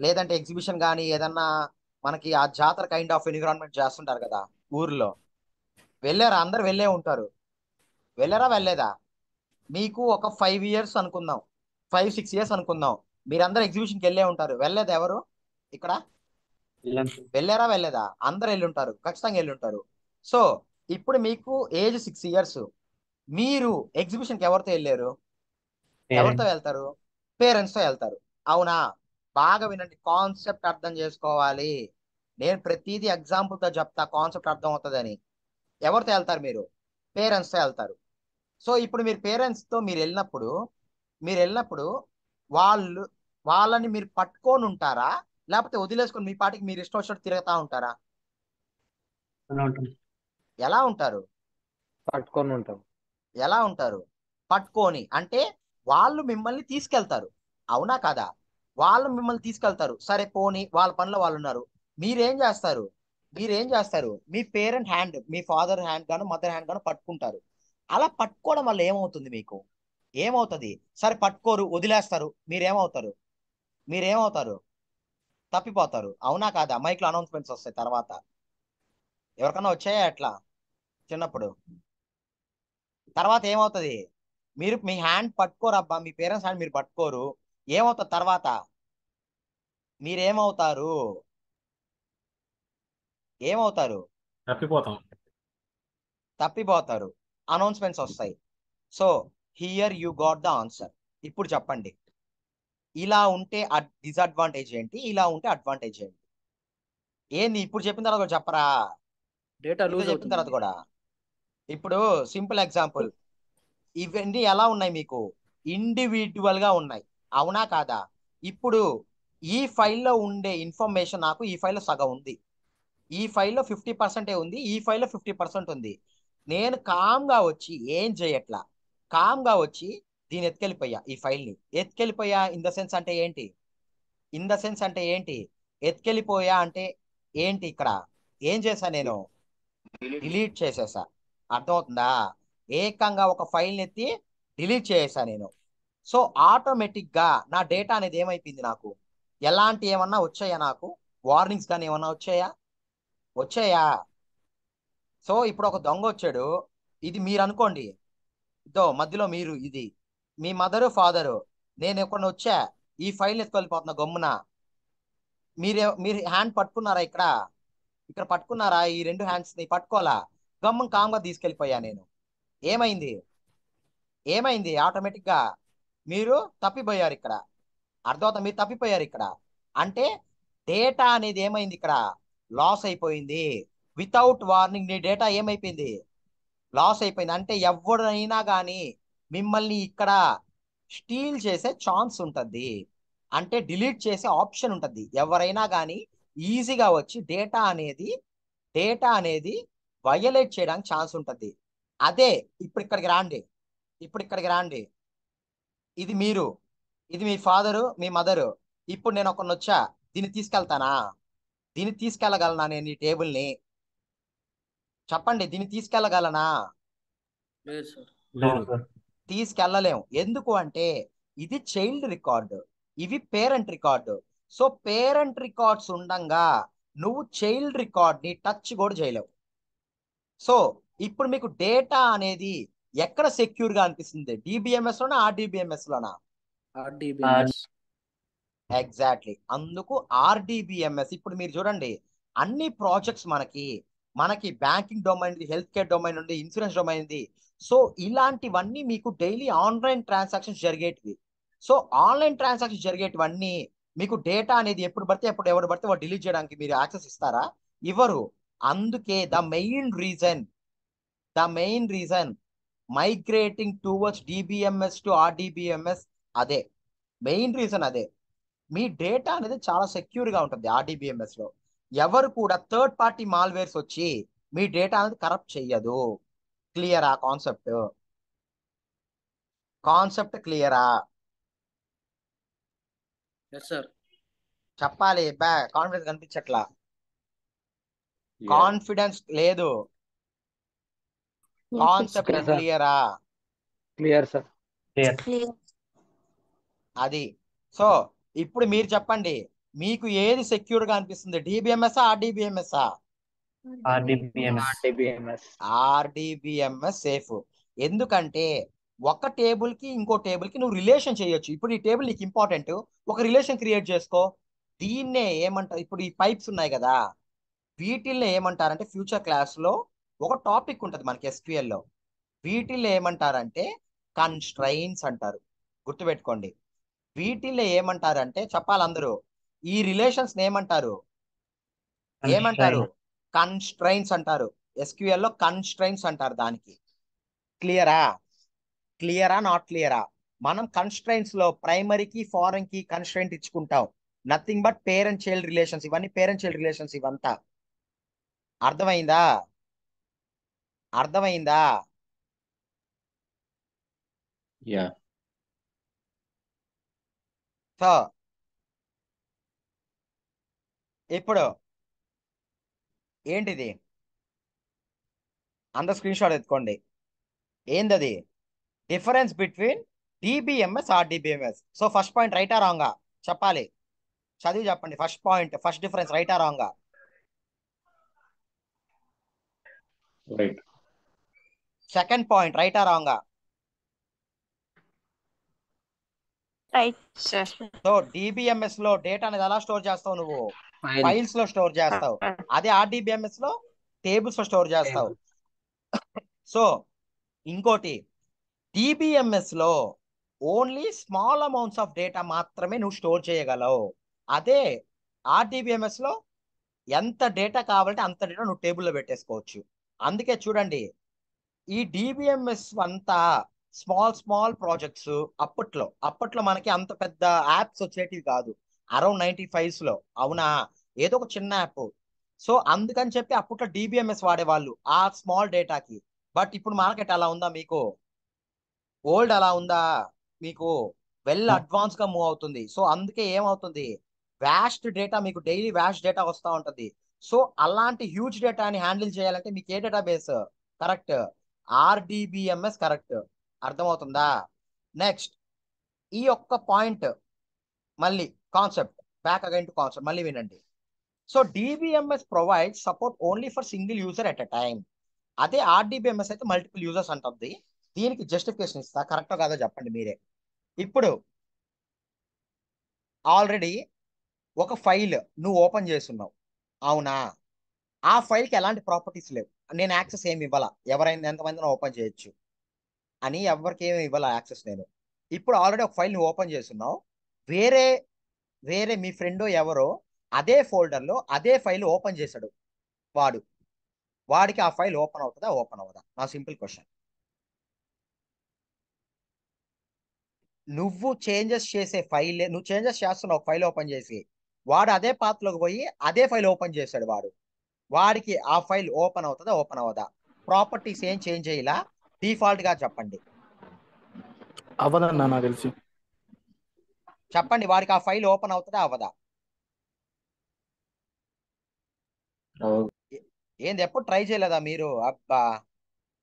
లేదంటే ఎగ్జిబిషన్ కానీ ఏదన్నా మనకి ఆ జాతర కైండ్ ఆఫ్ ఎన్విరాన్మెంట్ చేస్తుంటారు కదా ఊర్లో. వెళ్ళారా? అందరు వెళ్ళే ఉంటారు. వెళ్ళారా? వెళ్ళలేదా? మీకు ఒక ఫైవ్ ఇయర్స్ అనుకుందాం. ఫైవ్ సిక్స్ ఇయర్స్ అనుకుందాం. మీరందరూ ఎగ్జిబిషన్కి వెళ్ళే ఉంటారు. వెళ్ళలేదా ఎవరు ఇక్కడ? వెళ్ళారా? వెళ్ళలేదా? అందరు వెళ్ళి ఉంటారు. ఖచ్చితంగా వెళ్ళి ఉంటారు. సో ఇప్పుడు మీకు ఏజ్ సిక్స్ ఇయర్స్ మీరు ఎగ్జిబిషన్కి ఎవరితో వెళ్ళారు? ఎవరితో వెళ్తారు? పేరెంట్స్తో వెళ్తారు. అవునా? బాగా వినండి. కాన్సెప్ట్ అర్థం చేసుకోవాలి. నేను ప్రతిదీ ఎగ్జాంపుల్తో చెప్తా. కాన్సెప్ట్ అర్థం అవుతుందని ఎవరితో వెళ్తారు మీరు? పేరెంట్స్తో వెళ్తారు. సో ఇప్పుడు మీరు పేరెంట్స్తో మీరు వెళ్ళినప్పుడు మీరు వెళ్ళినప్పుడు వాళ్ళు వాళ్ళని మీరు పట్టుకొని ఉంటారా? లేకపోతే వదిలేసుకొని మీ పాటికి మీరు ఇష్టం వచ్చినట్టు తిరుగుతా ఉంటారా? ఎలా ఉంటారు? పట్టుకొని ఉంటాం. ఎలా ఉంటారు? పట్టుకొని. అంటే వాళ్ళు మిమ్మల్ని తీసుకెళ్తారు. అవునా కదా? వాళ్ళు మిమ్మల్ని తీసుకెళ్తారు. సరే పోని వాళ్ళ పనిలో వాళ్ళు ఉన్నారు. మీరేం చేస్తారు? మీరేం చేస్తారు? మీ పేరెంట్ హ్యాండ్ మీ ఫాదర్ హ్యాండ్ గాను మదర్ హ్యాండ్ గాను పట్టుకుంటారు. అలా పట్టుకోవడం వల్ల ఏమవుతుంది మీకు? ఏమవుతుంది? సరే పట్టుకోరు వదిలేస్తారు. మీరేమవుతారు? మీరేమవుతారు? తప్పిపోతారు. అవునా కాదా? మైక్లో అనౌన్స్మెంట్స్ వస్తాయి తర్వాత. ఎవరికన్నా వచ్చాయా ఎట్లా చిన్నప్పుడు? తర్వాత ఏమవుతుంది? మీరు మీ హ్యాండ్ పట్టుకోరు అబ్బా మీ పేరెంట్స్ హ్యాండ్ మీరు పట్టుకోరు. ఏమవుతుంది తర్వాత? మీరేమవుతారు? ఏమవుతారు? తప్పిపోతాం. తప్పిపోతారు. అనౌన్స్మెంట్స్ వస్తాయి. So here you got the answer ఇప్పుడు చెప్పండి. ఇలా ఉంటే డిసడ్వాంటేజ్ ఏంటి? ఇలా ఉంటే అడ్వాంటేజ్ ఏంటి? ఏంది? ఇప్పుడు చెప్పిన తర్వాత కూడా చెప్పరా? డేటా చెప్పిన తర్వాత కూడా? ఇప్పుడు సింపుల్ ఎగ్జాంపుల్. ఇవన్నీ ఎలా ఉన్నాయి మీకు? ఇండివిజువల్గా ఉన్నాయి. అవునా కాదా? ఇప్పుడు ఈ ఫైల్లో ఉండే ఇన్ఫర్మేషన్ నాకు ఈ ఫైల్లో సగం ఉంది. ఈ ఫైల్లో ఫిఫ్టీ పర్సెంటే ఉంది ఈ ఫైల్లో ఫిఫ్టీ పర్సెంట్ ఉంది. నేను కామ్గా వచ్చి ఏం చేయట్లా? కామ్గా వచ్చి దీన్ని ఎత్తుకెళ్ళిపోయా ఈ ఫైల్ని. ఎత్తుకెళ్ళిపోయా ఇన్ ద సెన్స్ అంటే ఏంటి? ఇన్ ద సెన్స్ అంటే ఏంటి? ఎత్తుకెళ్ళిపోయా అంటే ఏంటి ఇక్కడ? ఏం చేశా నేను? డిలీట్ చేసేసా అర్థమవుతుందా? ఏకంగా ఒక ఫైల్ని ఎత్తి డిలీట్ చేసా నేను. సో ఆటోమేటిక్గా నా డేటా అనేది ఏమైపోయింది నాకు? ఎలాంటి ఏమన్నా వచ్చాయా నాకు? వార్నింగ్స్ కానీ ఏమన్నా వచ్చాయా? వచ్చాయా? సో ఇప్పుడు ఒక దొంగ వచ్చాడు. ఇది మీరు అనుకోండి ఇదో మధ్యలో మీరు ఇది. మీ మదరు ఫాదరు నేను ఎక్కడ వచ్చా? ఈ ఫైల్ ఎత్తుకెళ్ళిపోతున్నా గమ్మున. మీరే మీరు హ్యాండ్ పట్టుకున్నారా ఇక్కడ? ఇక్కడ పట్టుకున్నారా? ఈ రెండు హ్యాండ్స్ని పట్టుకోవాలా? గమ్మును కామ్గా తీసుకెళ్ళిపోయా నేను. ఏమైంది? ఏమైంది? ఆటోమేటిక్గా మీరు తప్పిపోయారు ఇక్కడ. అర్థమవుతా మీరు తప్పిపోయారు ఇక్కడ. అంటే డేటా అనేది ఏమైంది ఇక్కడ? లాస్ అయిపోయింది. వితౌట్ వార్నింగ్ నీ డేటా ఏమైపోయింది? లాస్ అయిపోయింది. అంటే ఎవడైనా కానీ మిమ్మల్ని ఇక్కడ స్టీల్ చేసే ఛాన్స్ ఉంటుంది. అంటే డిలీట్ చేసే ఆప్షన్ ఉంటుంది. ఎవరైనా కానీ ఈజీగా వచ్చి డేటా అనేది డేటా అనేది వయలేట్ చేయడానికి ఛాన్స్ ఉంటుంది. అదే ఇప్పుడు ఇక్కడికి రాండి ఇప్పుడు ఇక్కడికి రాండి. ఇది మీరు ఇది మీ ఫాదరు మీ మదరు. ఇప్పుడు నేను ఒకరిని వచ్చా దీన్ని తీసుకెళ్తానా? దీన్ని తీసుకెళ్ళగలనా నేను ఈ టేబుల్ని? చెప్పండి దీన్ని తీసుకెళ్ళగలనా? లేదు సార్. లేదు తీసుకెళ్ళలేం ఎందుకు అంటే ఇది చైల్డ్ రికార్డు ఇవి parent record. So parent records ఉండంగా నువ్వు చైల్డ్ రికార్డ్ని టచ్ కూడా చేయలేవు. సో ఇప్పుడు మీకు డేటా అనేది ఎక్కడ సెక్యూర్గా అనిపిస్తుంది? డిబిఎంఎస్ లోనా ఆర్డిబిఎంఎస్. లోనా ఎగ్జాక్ట్లీ. అందుకు ఆర్డిబిఎంఎస్. ఇప్పుడు మీరు చూడండి అన్ని ప్రాజెక్ట్స్ మనకి మనకి banking domain health care domain ఉంది ఇన్సూరెన్స్ డొమైన్ ఉంది. సో ఇలాంటివన్నీ మీకు డైలీ ఆన్లైన్ ట్రాన్సాక్షన్స్ జరిగేటివి. సో ఆన్లైన్ ట్రాన్సాక్షన్స్ జరిగేటివన్నీ మీకు డేటా అనేది ఎప్పుడు పడితే ఎప్పుడు ఎవరు పడితే వాడు డిలీట్ చేయడానికి మీరు యాక్సెస్ ఇస్తారా? ఇవ్వరు. అందుకే the main reason the main reason migrating towards DBMS to RDBMS అదే. మెయిన్ రీజన్ అదే. మీ డేటా అనేది చాలా సెక్యూర్గా ఉంటుంది ఆర్డిబిఎంఎస్లో. ఎవరు కూడా థర్డ్ పార్టీ మాల్వేర్స్ వచ్చి మీ డేటా అనేది కరప్ట్ చెయ్యదు. క్లియరా కాన్సెప్ట్ కాన్సెప్ట్ క్లియరా చెప్పాలి. బా కాన్ఫిడెన్స్ కనిపించట్లా? కాన్ఫిడెన్స్ లేదు. కాన్సెప్ట్. క్లియరా క్లియర్ సార్ క్లియర్ అది. సో ఇప్పుడు మీరు చెప్పండి. మీకు ఏది సెక్యూర్గా అనిపిస్తుంది DBMS RDBMS RDBMS RDBMS safe ఎందుకంటే ఒక టేబుల్కి ఇంకో టేబుల్కి నువ్వు రిలేషన్ చేయొచ్చు. ఇప్పుడు ఈ టేబుల్ నీకు ఇంపార్టెంట్. ఒక రిలేషన్ క్రియేట్ చేసుకో. దీన్నే ఏమంటారు ఇప్పుడు ఈ పైప్స్ ఉన్నాయి కదా. వీటిల్ని ఏమంటారంటే ఫ్యూచర్ క్లాస్లో ఒక టాపిక్ ఉంటుంది మనకి ఎస్క్యూఎల్లో లో. వీటిల్లో ఏమంటారంటే కన్స్ట్రైన్స్ అంటారు. గుర్తుపెట్టుకోండి. వీటిల్లో ఏమంటారంటే చెప్పాలి అందరూ. ఈ రిలేషన్స్ ఏమంటారు? ఏమంటారు? కన్స్ట్రైన్స్ అంటారు. ఎస్క్యూఎల్లో లో కన్స్ట్రైన్స్ అంటారు దానికి. క్లియరా క్లియరా నాట్ క్లియరా మనం కన్స్ట్రైన్స్లో ప్రైమరీకి ఫారెన్కి constraint ఇచ్చుకుంటాం. Nothing but parent child relations ఇవన్నీ పేరెంట్ చైల్డ్ రిలేషన్స్ ఇవంతా. అర్థమైందా? అర్థమైందా? యా. సో ఇప్పుడు ఏంటిది? అందరు స్క్రీన్ షాట్ ఎత్తుకోండి. ఏందది? Difference between DBMS RDBMS so first point రైటా రాంగా చెప్పాలి. చదివి చెప్పండి. ఫస్ట్ పాయింట్ ఫస్ట్ డిఫరెన్స్ రైటా రాంగా రైట్ సెకండ్ పాయింట్ రైటా రాంగా? రైట్. సార్ సో డిబిఎంఎస్లో డేటా అనేది ఎలా స్టోర్ చేస్తావు నువ్వు? ఫైల్ ఫైల్స్లో స్టోర్ చేస్తావు. అదే ఆర్డిబిఎంఎస్లో టేబుల్స్లో స్టోర్ చేస్తావు. సో ఇంకోటి డిబిఎంఎస్లో only small amounts of data మాత్రమే నువ్వు స్టోర్ చేయగలవు. అదే ఆర్డిబిఎంఎస్లో ఎంత డేటా కావాలంటే అంత డేటా నువ్వు టేబుల్లో పెట్టేసుకోవచ్చు. అందుకే చూడండి ఈ డిబిఎంఎస్ అంతా స్మాల్ స్మాల్ ప్రాజెక్ట్స్ అప్పట్లో అప్పట్లో మనకి అంత పెద్ద యాప్స్ వచ్చేటివి కాదు. అరౌండ్ నైన్టీ ఫైవ్స్లో. అవునా? ఏదో ఒక చిన్న యాప్. సో అందుకని చెప్పి అప్పట్లో డిబిఎంఎస్ వాడేవాళ్ళు ఆ స్మాల్ డేటాకి. బట్ ఇప్పుడు మార్కెట్ అలా ఉందా మీకు? ఓల్డ్ అలా ఉందా మీకు? వెల్ అడ్వాన్స్గా మూవ్ అవుతుంది. సో అందుకే ఏమవుతుంది? వ్యాస్ట్ డేటా మీకు డైలీ వ్యాస్ట్ డేటా వస్తూ ఉంటది. సో అలాంటి హ్యూజ్ డేటాని హ్యాండిల్ చేయాలంటే మీకు ఏ data base correct. RDBMS correct. అర్థమవుతుందా? నెక్స్ట్ ఈ ఒక్క పాయింట్ మళ్ళీ concept back again to concept మళ్ళీ వినండి. So DBMS provide support only for single user at a time అదే ఆర్డిబిఎంఎస్ అయితే మల్టిపుల్ యూజర్స్ అంటుంది. దీనికి జస్టిఫికేషన్ ఇస్తా. కరెక్టో కాదో చెప్పండి మీరే. ఇప్పుడు ఆల్రెడీ ఒక ఫైల్ నువ్వు ఓపెన్ చేస్తున్నావు. అవునా? ఆ ఫైల్కి ఎలాంటి ప్రాపర్టీస్ లేవు. నేను యాక్సెస్ ఏమి ఇవ్వాలా? ఎవరైనా ఎంతమంది ఓపెన్ చేయొచ్చు. అని ఎవరికి ఏమి ఇవ్వాలా యాక్సెస్ నేను? ఇప్పుడు ఆల్రెడీ ఒక ఫైల్ని ఓపెన్ చేస్తున్నావు. వేరే వేరే మీ ఫ్రెండ్ ఎవరో అదే ఫోల్డర్లో అదే ఫైల్ ఓపెన్ చేశాడు వాడు. వాడికి ఆ ఫైల్ ఓపెన్ అవుతుందా? ఓపెన్ అవ్వదా? నా సింపుల్ క్వశ్చన్. నువ్వు చేంజెస్ చేసే ఫైల్ నువ్వు చేంజెస్ చేస్తున్నావు ఫైల్ ఓపెన్ చేసి. వాడు అదే పాత్రలోకి పోయి అదే ఫైల్ ఓపెన్ చేశాడు వాడు. వాడికి ఆ ఫైల్ ఓపెన్ అవుతుందా ఓపెన్ అవ్వదా? ప్రాపర్టీస్ ఏం చేంజ్ చేయాలా? డిఫాల్ట్గా చెప్పండి నాకు తెలిసి? చెప్పండి వాడికి ఆ ఫైల్ ఓపెన్ అవుతుందా అవ్వదా? ఏంది ఎప్పుడు ట్రై చేయలేదా మీరు? అబ్బా!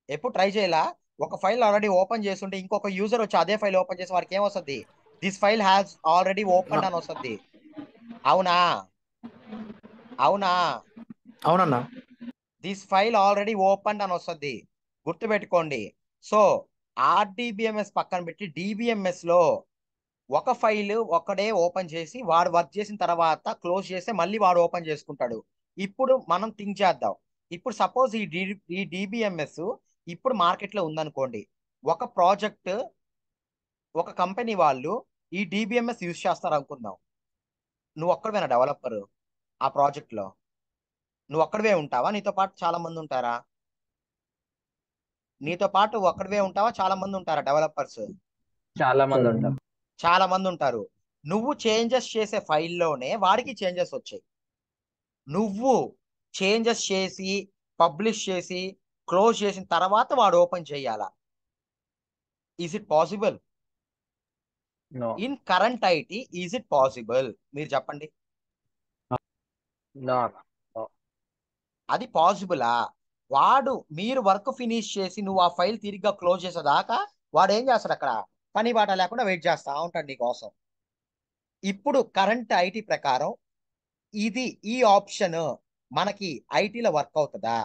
ఎప్పుడు ట్రై చేయలా? ఒక ఫైల్ ఆల్రెడీ ఓపెన్ చేస్తుంటే ఇంకొక యూజర్ వచ్చి అదే ఫైల్ ఓపెన్ చేసి వాడికి ఏమొస్తుంది? This file has already open అని వస్తుంది. అవునా? అవునా? అవునన్నా. దిస్ ఫైల్ ఆల్రెడీ ఓపెన్ అని వస్తుంది. గుర్తుపెట్టుకోండి. సో ఆర్డిబిఎంఎస్ పక్కన పెట్టి డిబిఎంఎస్లో ఒక ఫైల్ ఒకడే ఓపెన్ చేసి వాడు వర్క్ చేసిన తర్వాత క్లోజ్ చేస్తే మళ్ళీ వాడు ఓపెన్ చేసుకుంటాడు. ఇప్పుడు మనం థింక్ చేద్దాం. ఇప్పుడు సపోజ్ ఈ డి ఈ డిబిఎంఎస్ ఇప్పుడు మార్కెట్లో ఉందనుకోండి. ఒక ప్రాజెక్ట్ ఒక కంపెనీ వాళ్ళు ఈ డిబిఎంఎస్ యూజ్ చేస్తారు అనుకుందాం నువ్వు ఒక్కడవేనా డెవలపర్ ఆ ప్రాజెక్ట్లో నువ్వు ఒక్కడవే ఉంటావా? నీతో పాటు చాలా మంది ఉంటారా నీతో పాటు ఒక్కడవే ఉంటావా? చాలా మంది ఉంటారా డెవలపర్స్? చాలా మంది ఉంటారు చాలా మంది ఉంటారు నువ్వు చేంజెస్ చేసే ఫైల్లోనే వాడికి చేంజెస్ వచ్చాయి. నువ్వు చేంజెస్ చేసి పబ్లిష్ చేసి క్లోజ్ చేసిన తర్వాత వాడు ఓపెన్ చేయాలా? Is it possible in current IT is it possible మీరు చెప్పండి. అది పాసిబులా? వాడు మీరు వర్క్ ఫినిష్ చేసి నువ్వు ఆ ఫైల్ తిరిగ్గా క్లోజ్ చేసేదాకా వాడు ఏం చేస్తాడు అక్కడ? పని బాట లేకుండా వెయిట్ చేస్తా ఉంటాడు నీకోసం ఇప్పుడు కరెంట్ ఐటీ ప్రకారం ఇది ఈ ఆప్షన్ మనకి ఐటీలో వర్క్ అవుతుందా?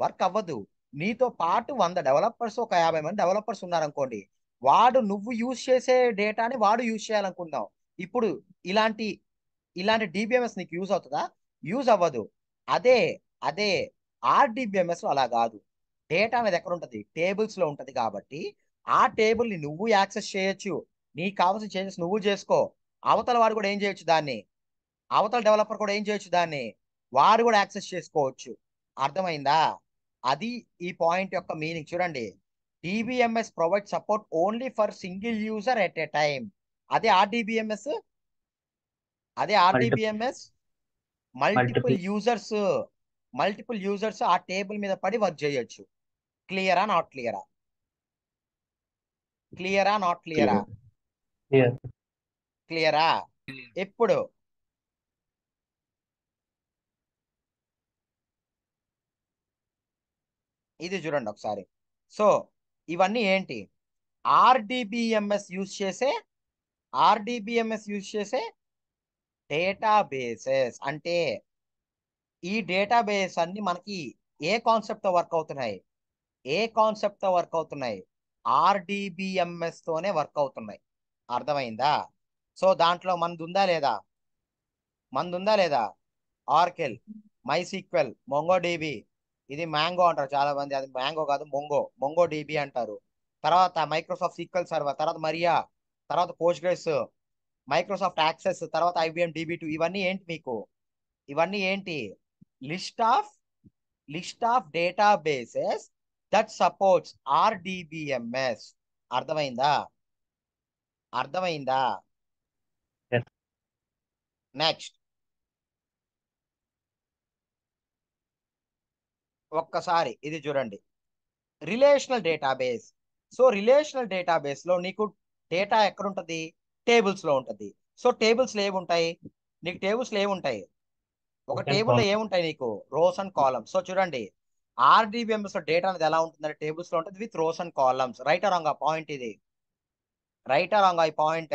వర్క్ అవ్వదు. నీతో పాటు వంద డెవలపర్స్ ఒక యాభై మంది డెవలపర్స్ ఉన్నారనుకోండి వాడు నువ్వు యూజ్ చేసే డేటాని వాడు యూజ్ చేయాలనుకుందాం ఇప్పుడు ఇలాంటి ఇలాంటి డిబిఎంఎస్ నీకు యూజ్ అవుతుందా? యూజ్ అవ్వదు. అదే అదే ఆర్డిబిఎంఎస్ అలా కాదు. డేటా అనేది ఎక్కడ ఉంటుంది టేబుల్స్లో ఉంటది కాబట్టి ఆ టేబుల్ని నువ్వు యాక్సెస్ చేయొచ్చు. నీకు కావాల్సిన చేంజెస్ నువ్వు చేసుకో. అవతల వాడు కూడా ఏం చేయొచ్చు దాన్ని? అవతల డెవలపర్ కూడా ఏం చేయొచ్చు దాన్ని? వాడు కూడా యాక్సెస్ చేసుకోవచ్చు. అర్థమైందా? అది ఈ పాయింట్ యొక్క మీనింగ్. చూడండి. DBMS provide support only for single user at a time అదే ఆర్డిబిఎంఎస్? అదే RDBMS multiple. Users. Multiple users ఆ టేబుల్ మీద పడి వర్క్ చేయొచ్చు. క్లియరా నాట్ క్లియరా? క్లియరా నాట్ క్లియరా. క్లియరా. ఎప్పుడు? ఇది చూడండి ఒకసారి. సో ఇవన్నీ ఏంటి? ఆర్డిబిఎంఎస్ యూజ్ చేసే ఆర్డిబిఎంఎస్ యూజ్ చేసే డేటాబేసెస్. అంటే ఈ డేటాబేస్ అన్ని మనకి ఏ కాన్సెప్ట్తో వర్క్ అవుతున్నాయి? ఏ కాన్సెప్ట్తో వర్క్ అవుతున్నాయి? ఆర్డిబిఎంఎస్ తోనే వర్క్ అవుతున్నాయి. అర్థమైందా? సో దాంట్లో మనది ఉందా లేదా? మనది ఉందా లేదా? Oracle MySQL MongoDB ఇది మ్యాంగో అంటారు చాలా మంది అది మ్యాంగో కాదు మొంగో మొంగో డిబి అంటారు. తర్వాత మైక్రోసాఫ్ట్ సీక్వెల్ సర్వర్ తర్వాత మరియా తర్వాత పోస్ట్గ్రెస్ మైక్రోసాఫ్ట్ యాక్సెస్ తర్వాత ఐబిఎం డిబి టూ ఇవన్నీ ఏంటి మీకు? ఇవన్నీ ఏంటి? List of list of databases that supports RDBMS. అర్థమైందా? అర్థమైందా. నెక్స్ట్ ఒక్కసారి ఇది చూడండి. Relational database. సో రిలేషనల్ డేటాబేస్లో నీకు డేటా ఎక్కడ ఉంటది టేబుల్స్లో ఉంటది. సో టేబుల్స్లో ఏముంటాయి? నీకు టేబుల్స్లో ఏముంటాయి? ఒక టేబుల్లో. ఏముంటాయి నీకు? Rows and columns. సో చూడండి ఆర్డిబిఎంఎస్లో డేటా అనేది ఎలా ఉంటుందంటే టేబుల్స్లో ఉంటుంది with rows and columns right wrong ఆ పాయింట్ ఇది? రైట్ రాంగ్ ఈ point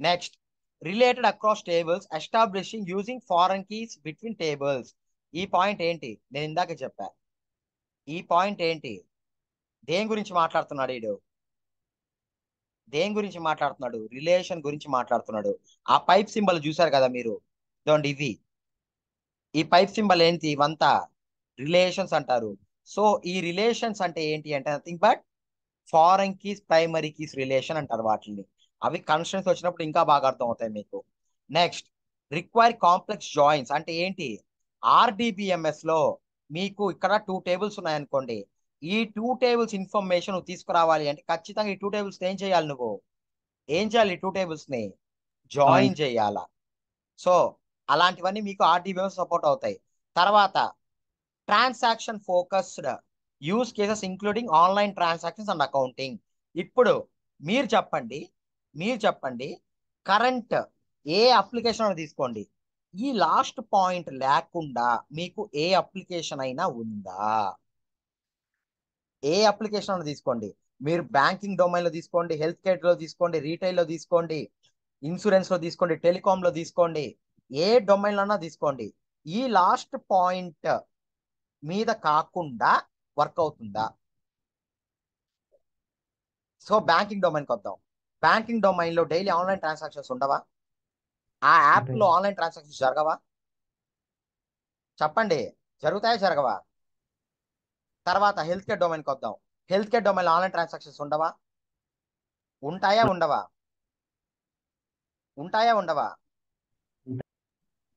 next related across tables establishing using foreign keys between tables ఈ పాయింట్ ఏంటి? నేను ఇందాక చెప్పా. ఈ పాయింట్ ఏంటి? దేని గురించి మాట్లాడుతున్నాడు వీడు? దేని గురించి మాట్లాడుతున్నాడు? రిలేషన్ గురించి మాట్లాడుతున్నాడు. ఆ పైప్ సింబల్ చూసారు కదా మీరు? ఇదోండి ఇవి ఈ పైప్ సింబల్ ఏంటి? ఇవంతా రిలేషన్స్ అంటారు. సో ఈ రిలేషన్స్ అంటే ఏంటి అంటే nothing but foreign keys primary keys relation అంటారు వాటిని అవి కన్స్టెన్స్ వచ్చినప్పుడు ఇంకా బాగా అర్థం అవుతాయి మీకు. నెక్స్ట్ రిక్వైర్ కాంప్లెక్స్ జాయిన్స్ అంటే ఏంటి? ఆర్డిబిఎంఎస్లో మీకు ఇక్కడ టూ టేబుల్స్ ఉన్నాయనుకోండి. ఈ టూ టేబుల్స్ ఇన్ఫర్మేషన్ నువ్వు తీసుకురావాలి అంటే ఖచ్చితంగా ఈ టూ టేబుల్స్ ఏం చేయాలి నువ్వు? ఏం చేయాలి ఈ టూ టేబుల్స్ని జాయిన్. చేయాలా. సో అలాంటివన్నీ మీకు ఆర్డిబిఎంఎస్ సపోర్ట్ అవుతాయి. తర్వాత transaction focused use cases including online transactions and accounting ఇప్పుడు మీరు చెప్పండి మీరు చెప్పండి కరెంట్ ఏ అప్లికేషన్ తీసుకోండి. ఈ లాస్ట్ పాయింట్ లేకుండా మీకు ఏ అప్లికేషన్ అయినా ఉందా? ఏ అప్లికేషన్ అయినా తీసుకోండి. మీరు బ్యాంకింగ్ డొమైన్లో తీసుకోండి హెల్త్ కేర్లో తీసుకోండి రీటైల్లో తీసుకోండి ఇన్సూరెన్స్లో తీసుకోండి టెలికాంలో తీసుకోండి. ఏ డొమైన్ లోనా తీసుకోండి. ఈ లాస్ట్ పాయింట్ మీద కాకుండా వర్క్ అవుతుందా? సో బ్యాంకింగ్ డొమైన్కి వద్దాం. బ్యాంకింగ్ డొమైన్లో డైలీ ఆన్లైన్ ట్రాన్సాక్షన్స్ ఉండవా? ఆ యాప్లో ఆన్లైన్ ట్రాన్సాక్షన్స్ జరగవా? చెప్పండి. జరుగుతాయా జరగవా? తర్వాత హెల్త్ కేర్ డొమైన్కి వద్దాం. Health care domain online transactions ఉండవా? ఉంటాయా ఉండవా? ఉంటాయా ఉండవా?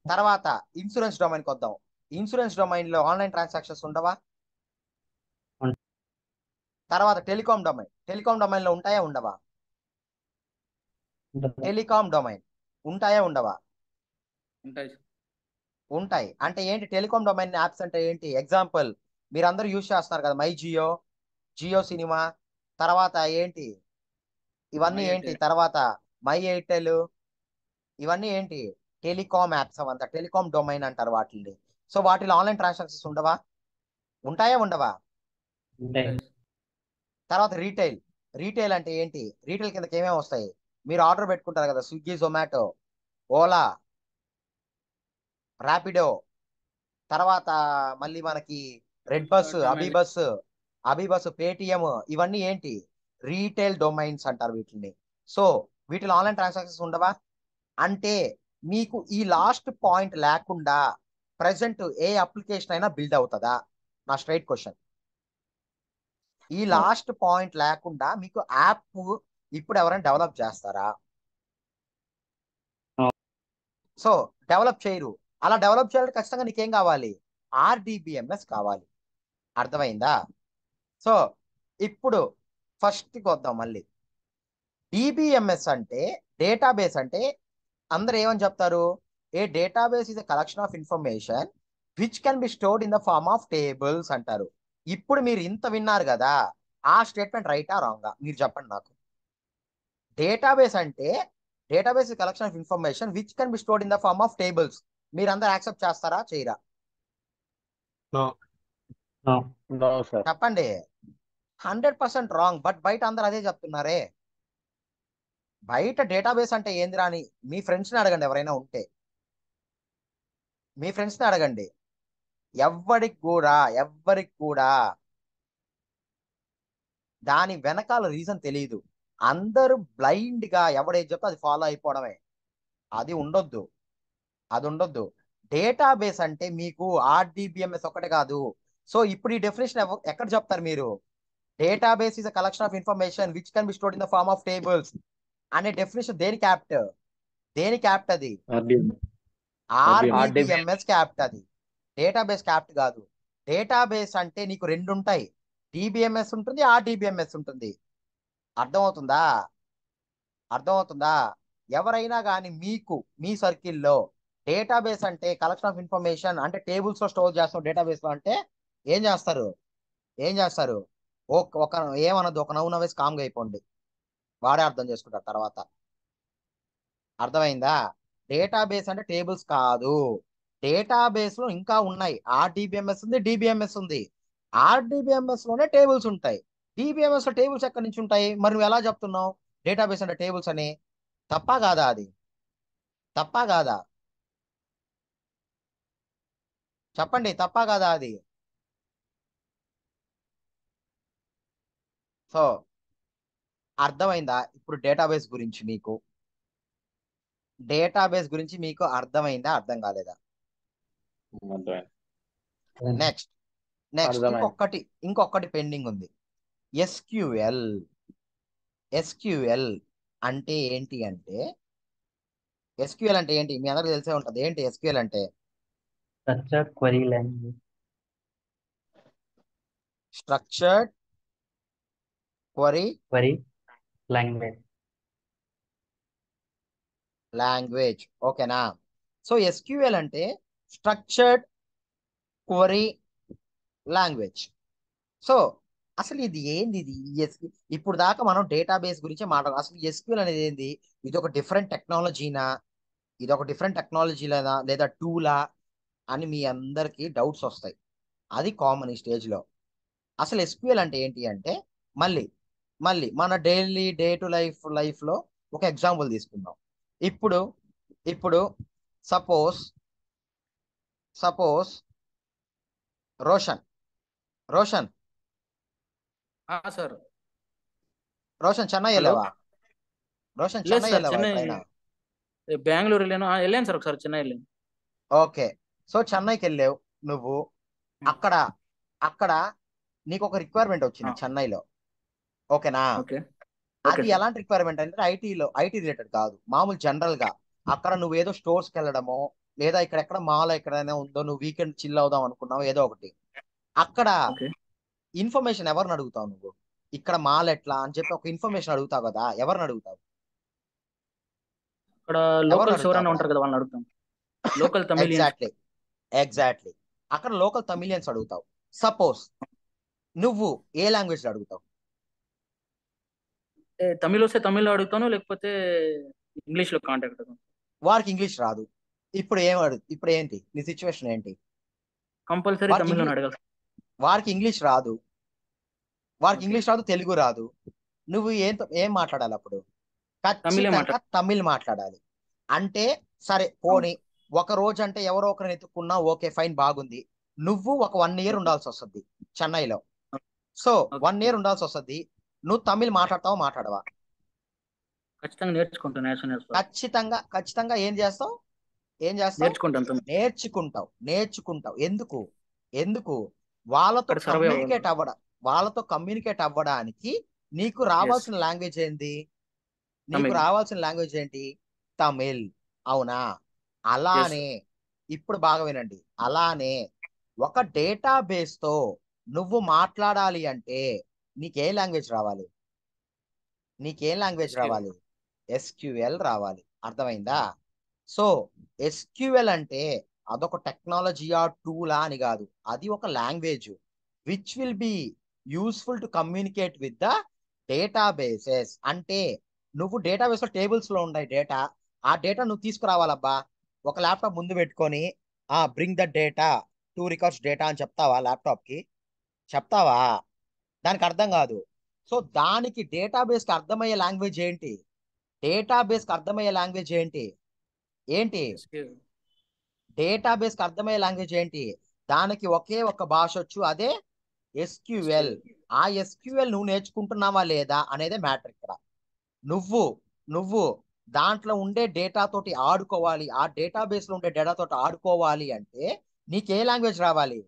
తర్వాత ఇన్సూరెన్స్ డొమైన్కి వద్దాం ఇన్సూరెన్స్ డొమైన్లో ఆన్లైన్ ట్రాన్సాక్షన్స్ ఉండవా? తర్వాత టెలికాం డొమైన్. టెలికాం డొమైన్లో ఉంటాయా ఉండవా. Telecom domain. ఉంటాయా ఉండవా? ఉంటాయి. ఉంటాయి. అంటే ఏంటి టెలికాం డొమైన్ యాప్స్ అంటే ఏంటి? ఎగ్జాంపుల్ మీరందరూ యూజ్ చేస్తున్నారు కదా మై జియో జియో సినిమా. తర్వాత ఏంటి? ఇవన్నీ ఏంటి. తర్వాత మై ఎయిర్టెల్. ఇవన్నీ ఏంటి? టెలికాం యాప్స్ అవంతా టెలికాం డొమైన్ అంటారు వాటిని సో వాటిలో ఆన్లైన్ ట్రాన్సాక్షన్స్ ఉండవా? ఉంటాయా ఉండవా? ఉంటాయి. తర్వాత రీటైల్. రీటైల్ అంటే ఏంటి? రీటైల్ కిందకి ఏమేమి వస్తాయి? మీరు ఆర్డర్ పెట్టుకుంటారు కదా స్విగ్గీ జొమాటో ఓలా ర్యాపిడో తర్వాత మళ్ళీ మనకి red bus. Abhi bus Abhi bus Paytm ఇవన్నీ ఏంటి? రీటైల్ డొమైన్స్ అంటారు వీటిని సో వీటిలో ఆన్లైన్ ట్రాన్సాక్షన్స్ ఉండవా? అంటే మీకు ఈ లాస్ట్ పాయింట్ లేకుండా ప్రజెంట్ ఏ అప్లికేషన్ అయినా బిల్డ్ అవుతుందా? నా స్ట్రైట్ క్వశ్చన్ ఈ లాస్ట్ పాయింట్ లేకుండా మీకు యాప్ ఇప్పుడు ఎవరైనా డెవలప్ చేస్తారా. సో డెవలప్ చేయరు. అలా డెవలప్ చేయాలంటే ఖచ్చితంగా నీకేం కావాలి? ఆర్డిబిఎంఎస్ కావాలి. అర్థమైందా? సో ఇప్పుడు ఫస్ట్కి వద్దాం మళ్ళీ. డిబిఎంఎస్ అంటే డేటాబేస్ అంటే అందరు ఏమని చెప్తారు? A database is a collection of information which can be stored in the form of tables అంటారు. ఇప్పుడు మీరు ఇంత విన్నారు కదా ఆ స్టేట్మెంట్ రైటా రాంగా మీరు చెప్పండి నాకు. డేటాబేస్ అంటే database collection of information which can be stored in the form of tables మీరు అందరు యాక్సెప్ట్ చేస్తారా? చేయరా? చెప్పండి. హండ్రెడ్ పర్సెంట్ రాంగ్ బట్ బయట అందరు అదే చెప్తున్నారే? బయట డేటాబేస్ అంటే ఏంది రాని మీ ఫ్రెండ్స్ని అడగండి ఎవరైనా ఉంటే. మీ ఫ్రెండ్స్ని అడగండి. ఎవ్వడికి కూడా ఎవ్వరికి కూడా దాని వెనకాల రీజన్ తెలియదు అందరూ బ్లైండ్గా ఎవడేది చెప్తే అది ఫాలో అయిపోవడమే. అది ఉండొద్దు. అది ఉండొద్దు. డేటాబేస్ అంటే మీకు ఆర్డిబిఎంఎస్ ఒకటే కాదు. సో ఇప్పుడు ఈ డెఫినేషన్ ఎక్కడ చెప్తారు మీరు? Database is a collection of information which can be stored in the form of tables అనే డెఫినేషన్ దేని క్యాప్ట్ దేని క్యాప్ట్ అది? ఆర్డిబిఎంఎస్ క్యాప్ట్ అది. డేటాబేస్ క్యాప్ట్ కాదు. డేటాబేస్ అంటే నీకు రెండు ఉంటాయి. డిబిఎంఎస్ ఉంటుంది ఆర్డిబిఎంఎస్ ఉంటుంది. అర్థమవుతుందా? అర్థమవుతుందా? ఎవరైనా కానీ మీకు మీ సర్కిల్లో డేటాబేస్ అంటే కలెక్షన్ ఆఫ్ ఇన్ఫర్మేషన్ అంటే టేబుల్స్లో స్టోర్ చేస్తాం డేటాబేస్లో అంటే ఏం చేస్తారు? ఏం చేస్తారు? ఒక ఒక ఏమన్నది ఒక నవ్వు నవ్వేసి కామ్గా అయిపోండి. వాడే అర్థం చేసుకుంటారు తర్వాత. అర్థమైందా? డేటాబేస్ అంటే టేబుల్స్ కాదు. డేటాబేస్లో ఇంకా ఉన్నాయి. ఆర్డిబిఎంఎస్ ఉంది డిబిఎంఎస్ ఉంది. ఆర్డిబిఎంఎస్లోనే టేబుల్స్ ఉంటాయి. డిబిఎంఎస్లో టేబుల్స్ ఎక్కడి నుంచి ఉంటాయి? మరి నువ్వు ఎలా చెప్తున్నావు? డేటాబేస్ అంటే టేబుల్స్ అని. తప్పా కాదా అది? తప్పా కాదా? చెప్పండి తప్పా కాదా అది? సో అర్థమైందా? ఇప్పుడు డేటాబేస్ గురించి మీకు. డేటాబేస్ గురించి మీకు అర్థమైందా? అర్థం కాలేదా? నెక్స్ట్. నెక్స్ట్. ఇంకొకటి ఇంకొకటి పెండింగ్ ఉంది. ఎస్క్యూఎల్. ఎస్క్యూఎల్ అంటే ఏంటి అంటే? ఎస్క్యూఎల్ అంటే ఏంటి? మీ అందరికి తెలిసే ఉంటది. ఏంటి ఎస్క్యూఎల్ అంటే? Structured query language. Structured query. Query. Language language ఓకేనా సో ఎస్క్యూఎల్ అంటే స్ట్రక్చర్డ్ క్వరీ లాంగ్వేజ్ సో అసలు ఇది ఏంది ఇది? ఇప్పుడు దాకా మనం డేటాబేస్ గురించి మాట్లాడు అసలు ఎస్క్యూఎల్ అనేది ఏంది? ఇది ఒక డిఫరెంట్ టెక్నాలజీనా ఇది ఒక డిఫరెంట్ టెక్నాలజీ లేదా లేదా టూలా అని మీ అందరికి డౌట్స్ వస్తాయి. అది కామన్ ఈ స్టేజ్లో. అసలు ఎస్క్యూఎల్ అంటే ఏంటి అంటే మళ్ళీ మళ్ళీ మన డైలీ డే టు లైఫ్ లైఫ్లో ఒక ఎగ్జాంపుల్ తీసుకుందాం. ఇప్పుడు ఇప్పుడు suppose suppose Roshan. Roshan. Sir. Roshan Chennai వెళ్ళావా? రోషన్ చెన్నై వెళ్ళావా బెంగళూరు వెళ్ళాను. వెళ్ళాను సార్ ఒకసారి చెన్నై వెళ్ళాను. ఓకే. సో చెన్నైకి వెళ్ళావు నువ్వు. అక్కడ అక్కడ నీకు ఒక రిక్వైర్మెంట్ వచ్చింది. చెన్నైలో. ఓకేనా? ఓకే. అది ఎలాంటి రిక్వైర్మెంట్ అంటే ఐటీలో ఐటీ రిలేటెడ్ కాదు. మామూలు జనరల్గా అక్కడ నువ్వు ఏదో స్టోర్స్కి వెళ్ళడమో లేదా ఇక్కడ ఎక్కడ మాల్ ఎక్కడైనా ఉందో నువ్వు వీకెండ్ చిల్ అవుదాం అనుకున్నావు ఏదో ఒకటి. అక్కడ ఇన్ఫర్మేషన్ ఎవరిని అడుగుతావు నువ్వు? ఇక్కడ మాల్ ఎట్లా అని చెప్పి ఒక ఇన్ఫర్మేషన్ అడుగుతావు కదా ఎవరిని అడుగుతావు? అక్కడ ఎవరిని లోకల్స్ అడుగుతావు? ఎవరైనా అక్కడ ఉంటారు కదా వాళ్ళని అడుగుతాం. లోకల్ తమిళియన్స్ ఎగ్జాక్ట్లీ ఎగ్జాక్ట్లీ అక్కడ లోకల్ తమిళియన్స్ అడుగుతావు. సపోజ్ నువ్వు ఏ లాంగ్వేజ్లో అడుగుతావు? తమిళ్ వస్తే తమిళ్ళో అడుగుతాను లేకపోతే ఇంగ్లీష్లో కాంటాక్ట్ అవుతాను. వారికి ఇంగ్లీష్ రాదు. ఇప్పుడు ఏం అడుగు ఇప్పుడు ఏంటి? నీ సిచ్యువేషన్ ఏంటి? కంపల్సరీ వారికి అడగాలి వారికి ఇంగ్లీష్ రాదు. వారికి ఓకే. ఇంగ్లీష్ రాదు తెలుగు రాదు. నువ్వు ఏం ఏం మాట్లాడాలి అప్పుడు? తమిళే ఖచ్చితంగా మాట్లాడు. తమిళ్ మాట్లాడాలి. అంటే సరే పోనీ ఒక రోజు అంటే ఎవరో ఒకరిని ఎత్తుకున్నా ఓకే ఫైన్ బాగుంది. నువ్వు ఒక వన్ ఇయర్ ఉండాల్సి వస్తుంది చెన్నైలో. సో వన్ ఇయర్ ఉండాల్సి వస్తుంది. నువ్వు తమిళ్ మాట్లాడతావా మాట్లాడవా? ఖచ్చితంగా నేర్చుకుంటాను ఖచ్చితంగా ఖచ్చితంగా ఏం చేస్తావు? ఏం చేస్తావు? నేర్చుకుంటాను నేర్చుకుంటావు నేర్చుకుంటావు. ఎందుకు? ఎందుకు? వాళ్ళతో కమ్యూనికేట్ అవ్వడం వాళ్ళతో కమ్యూనికేట్ అవ్వడానికి నీకు రావాల్సిన లాంగ్వేజ్ ఏంటి? నీకు రావాల్సిన లాంగ్వేజ్ ఏంటి? తమిళ్. అవునా? అలానే ఇప్పుడు బాగా వినండి. అలానే ఒక డేటాబేస్తో నువ్వు మాట్లాడాలి అంటే నీకే లాంగ్వేజ్ రావాలి? నీకేం లాంగ్వేజ్ రావాలి? ఎస్క్యూఎల్ రావాలి. అర్థమైందా? సో ఎస్క్యూఎల్ అంటే అదొక టెక్నాలజీయా టూలా అని కాదు. అది ఒక language which will be useful to communicate with the databases అంటే నువ్వు డేటాబేస్లో టేబుల్స్లో ఉన్నాయి డేటా ఆ డేటా నువ్వు తీసుకురావాలబ్బా. ఒక ల్యాప్టాప్ ముందు పెట్టుకొని ఆ bring the data to records data అని చెప్తావా ల్యాప్టాప్కి చెప్తావా? దానికి అర్థం కాదు. సో దానికి డేటాబేస్కి అర్థమయ్యే లాంగ్వేజ్ ఏంటి? డేటాబేస్కి అర్థమయ్యే లాంగ్వేజ్ ఏంటి? ఏంటి? ఎస్క్యూఎల్ డేటాబేస్కి అర్థమయ్యే లాంగ్వేజ్ ఏంటి? దానికి ఒకే ఒక భాష వచ్చు అదే ఎస్క్యూఎల్. ఆ ఎస్క్యూఎల్ నువ్వు నేర్చుకుంటున్నావా లేదా అనేదే మ్యాటర్ ఇక్కడ. నువ్వు నువ్వు దాంట్లో ఉండే డేటా తోటి ఆడుకోవాలి. ఆ డేటాబేస్లో ఉండే డేటా తోటి ఆడుకోవాలి అంటే నీకు ఏ లాంగ్వేజ్ రావాలి?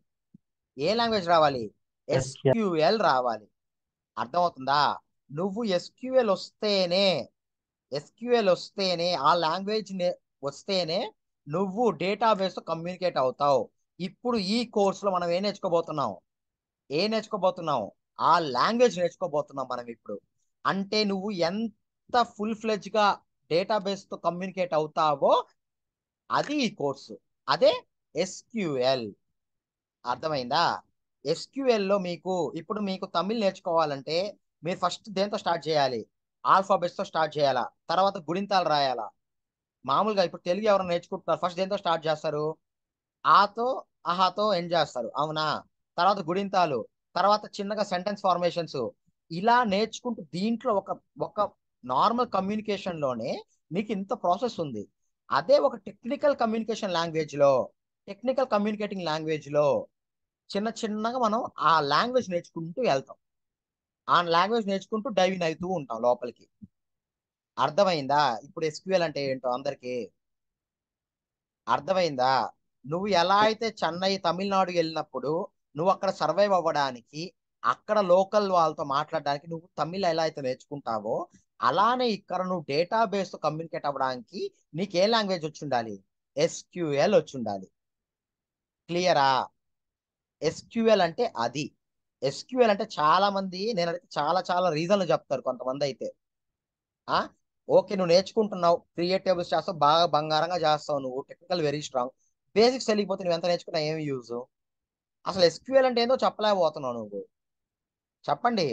ఏ లాంగ్వేజ్ రావాలి? ఎస్క్యూఎల్ రావాలి. అర్థమవుతుందా? నువ్వు ఎస్క్యూఎల్ వస్తేనే ఎస్క్యూఎల్ వస్తేనే ఆ లాంగ్వేజ్ వస్తేనే నువ్వు డేటాబేస్తో కమ్యూనికేట్ అవుతావు. ఇప్పుడు ఈ కోర్సులో మనం ఏం నేర్చుకోబోతున్నాం? ఏం నేర్చుకోబోతున్నాం? ఆ లాంగ్వేజ్ నేర్చుకోబోతున్నాం మనం ఇప్పుడు. అంటే నువ్వు ఎంత ఫుల్ ఫ్లెజ్గా గా డేటాబేస్తో కమ్యూనికేట్ అవుతావో అది ఈ కోర్సు. అదే ఎస్క్యూఎల్ అర్థమైందా? ఎస్క్యూఎల్లో మీకు ఇప్పుడు మీకు తమిళ్ నేర్చుకోవాలంటే మీరు ఫస్ట్ దేంతో స్టార్ట్ చేయాలి? ఆల్ఫాబెట్స్తో స్టార్ట్ చేయాలా? తర్వాత గుణింతాలు రాయాలా? మామూలుగా ఇప్పుడు తెలుగు ఎవరైనా నేర్చుకుంటున్నారు ఫస్ట్ దేంతో స్టార్ట్ చేస్తారు? ఆతో అహాతో ఎండ్ చేస్తారు? అవునా? తర్వాత గుణింతాలు తర్వాత చిన్నగా సెంటెన్స్ ఫార్మేషన్స్. ఇలా నేర్చుకుంటూ దీంట్లో ఒక ఒక నార్మల్ కమ్యూనికేషన్లోనే మీకు ఇంత ప్రాసెస్ ఉంది. అదే ఒక టెక్నికల్ కమ్యూనికేషన్ లాంగ్వేజ్లో టెక్నికల్ కమ్యూనికేటింగ్ లాంగ్వేజ్లో చిన్న చిన్నగా మనం ఆ లాంగ్వేజ్ నేర్చుకుంటూ వెళ్తాం. ఆ లాంగ్వేజ్ నేర్చుకుంటూ డైవింగ్ అవుతూ ఉంటాం లోపలికి. అర్థమైందా? ఇప్పుడు ఎస్క్యూఎల్ అంటే ఏంటో అందరికి? అర్థమైందా? నువ్వు ఎలా అయితే చెన్నై తమిళనాడు వెళ్ళినప్పుడు నువ్వు అక్కడ సర్వైవ్ అవ్వడానికి అక్కడ లోకల్ వాళ్ళతో మాట్లాడడానికి నువ్వు తమిళ్ ఎలా అయితే నేర్చుకుంటావో అలానే ఇక్కడ నువ్వు డేటాబేస్తో కమ్యూనికేట్ అవ్వడానికి నీకు ఏ లాంగ్వేజ్ వచ్చి ఉండాలి? ఎస్క్యూఎల్ వచ్చి ఉండాలి. క్లియరా? ఎస్క్యూఎల్ అంటే అది. ఎస్క్యూఎల్ అంటే చాలా మంది నేను చాలా చాలా రీజన్లు చెప్తారు కొంతమంది అయితే. ఆ? ఓకే నువ్వు నేర్చుకుంటున్నావు క్రియేట్ టేబుల్స్ చేస్తావు బాగా బంగారంగా చేస్తావు నువ్వు టెక్నికల్ వెరీ స్ట్రాంగ్ బేసిక్స్ తెలియకపోతే నువ్వు ఎంత నేర్చుకున్నా ఏమి యూజ్ అసలు ఎస్క్యూఎల్ అంటే ఏందో చెప్పలేకపోతున్నావు నువ్వు. చెప్పండి.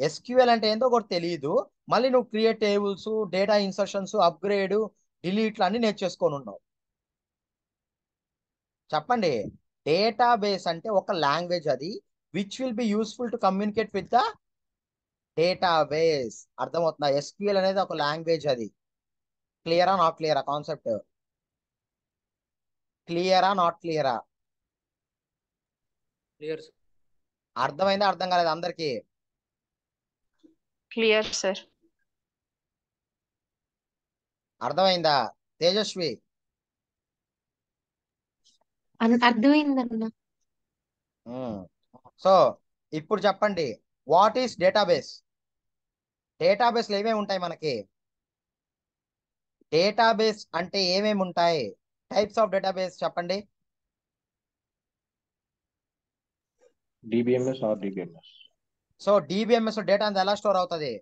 ఎస్క్యూఎల్ అంటే ఏందో ఒకటి తెలియదు మళ్ళీ నువ్వు create tables data insertions upgrade డిలీట్లు అన్ని నేర్చేసుకొని ఉన్నావు. చెప్పండి. డేటాబేస్ అంటే ఒక లాంగ్వేజ్ అది which will be useful to communicate with the database అర్థమవుతుందా? ఎస్క్యూఎల్ అనేది ఒక లాంగ్వేజ్ అది. క్లియరా నాట్ క్లియరా కాన్సెప్ట్ క్లియరా నాట్ క్లియరా క్లియర్ అర్థమైందా? అర్థం కాలేదు అందరికి? క్లియర్ సార్ అర్థమైందా? తేజస్వి? అర్థమైందన్న. సో ఇప్పుడు చెప్పండి. వాట్ ఈస్ డేటాబేస్ డేటాబేస్లో ఏమేమి ఉంటాయి మనకి? డేటాబేస్ అంటే ఏమేమి ఉంటాయి? టైప్స్ ఆఫ్ డేటాబేస్ చెప్పండి. DBMS RDBMS so DBMS data అంతా ఎలా స్టోర్ అవుతుంది?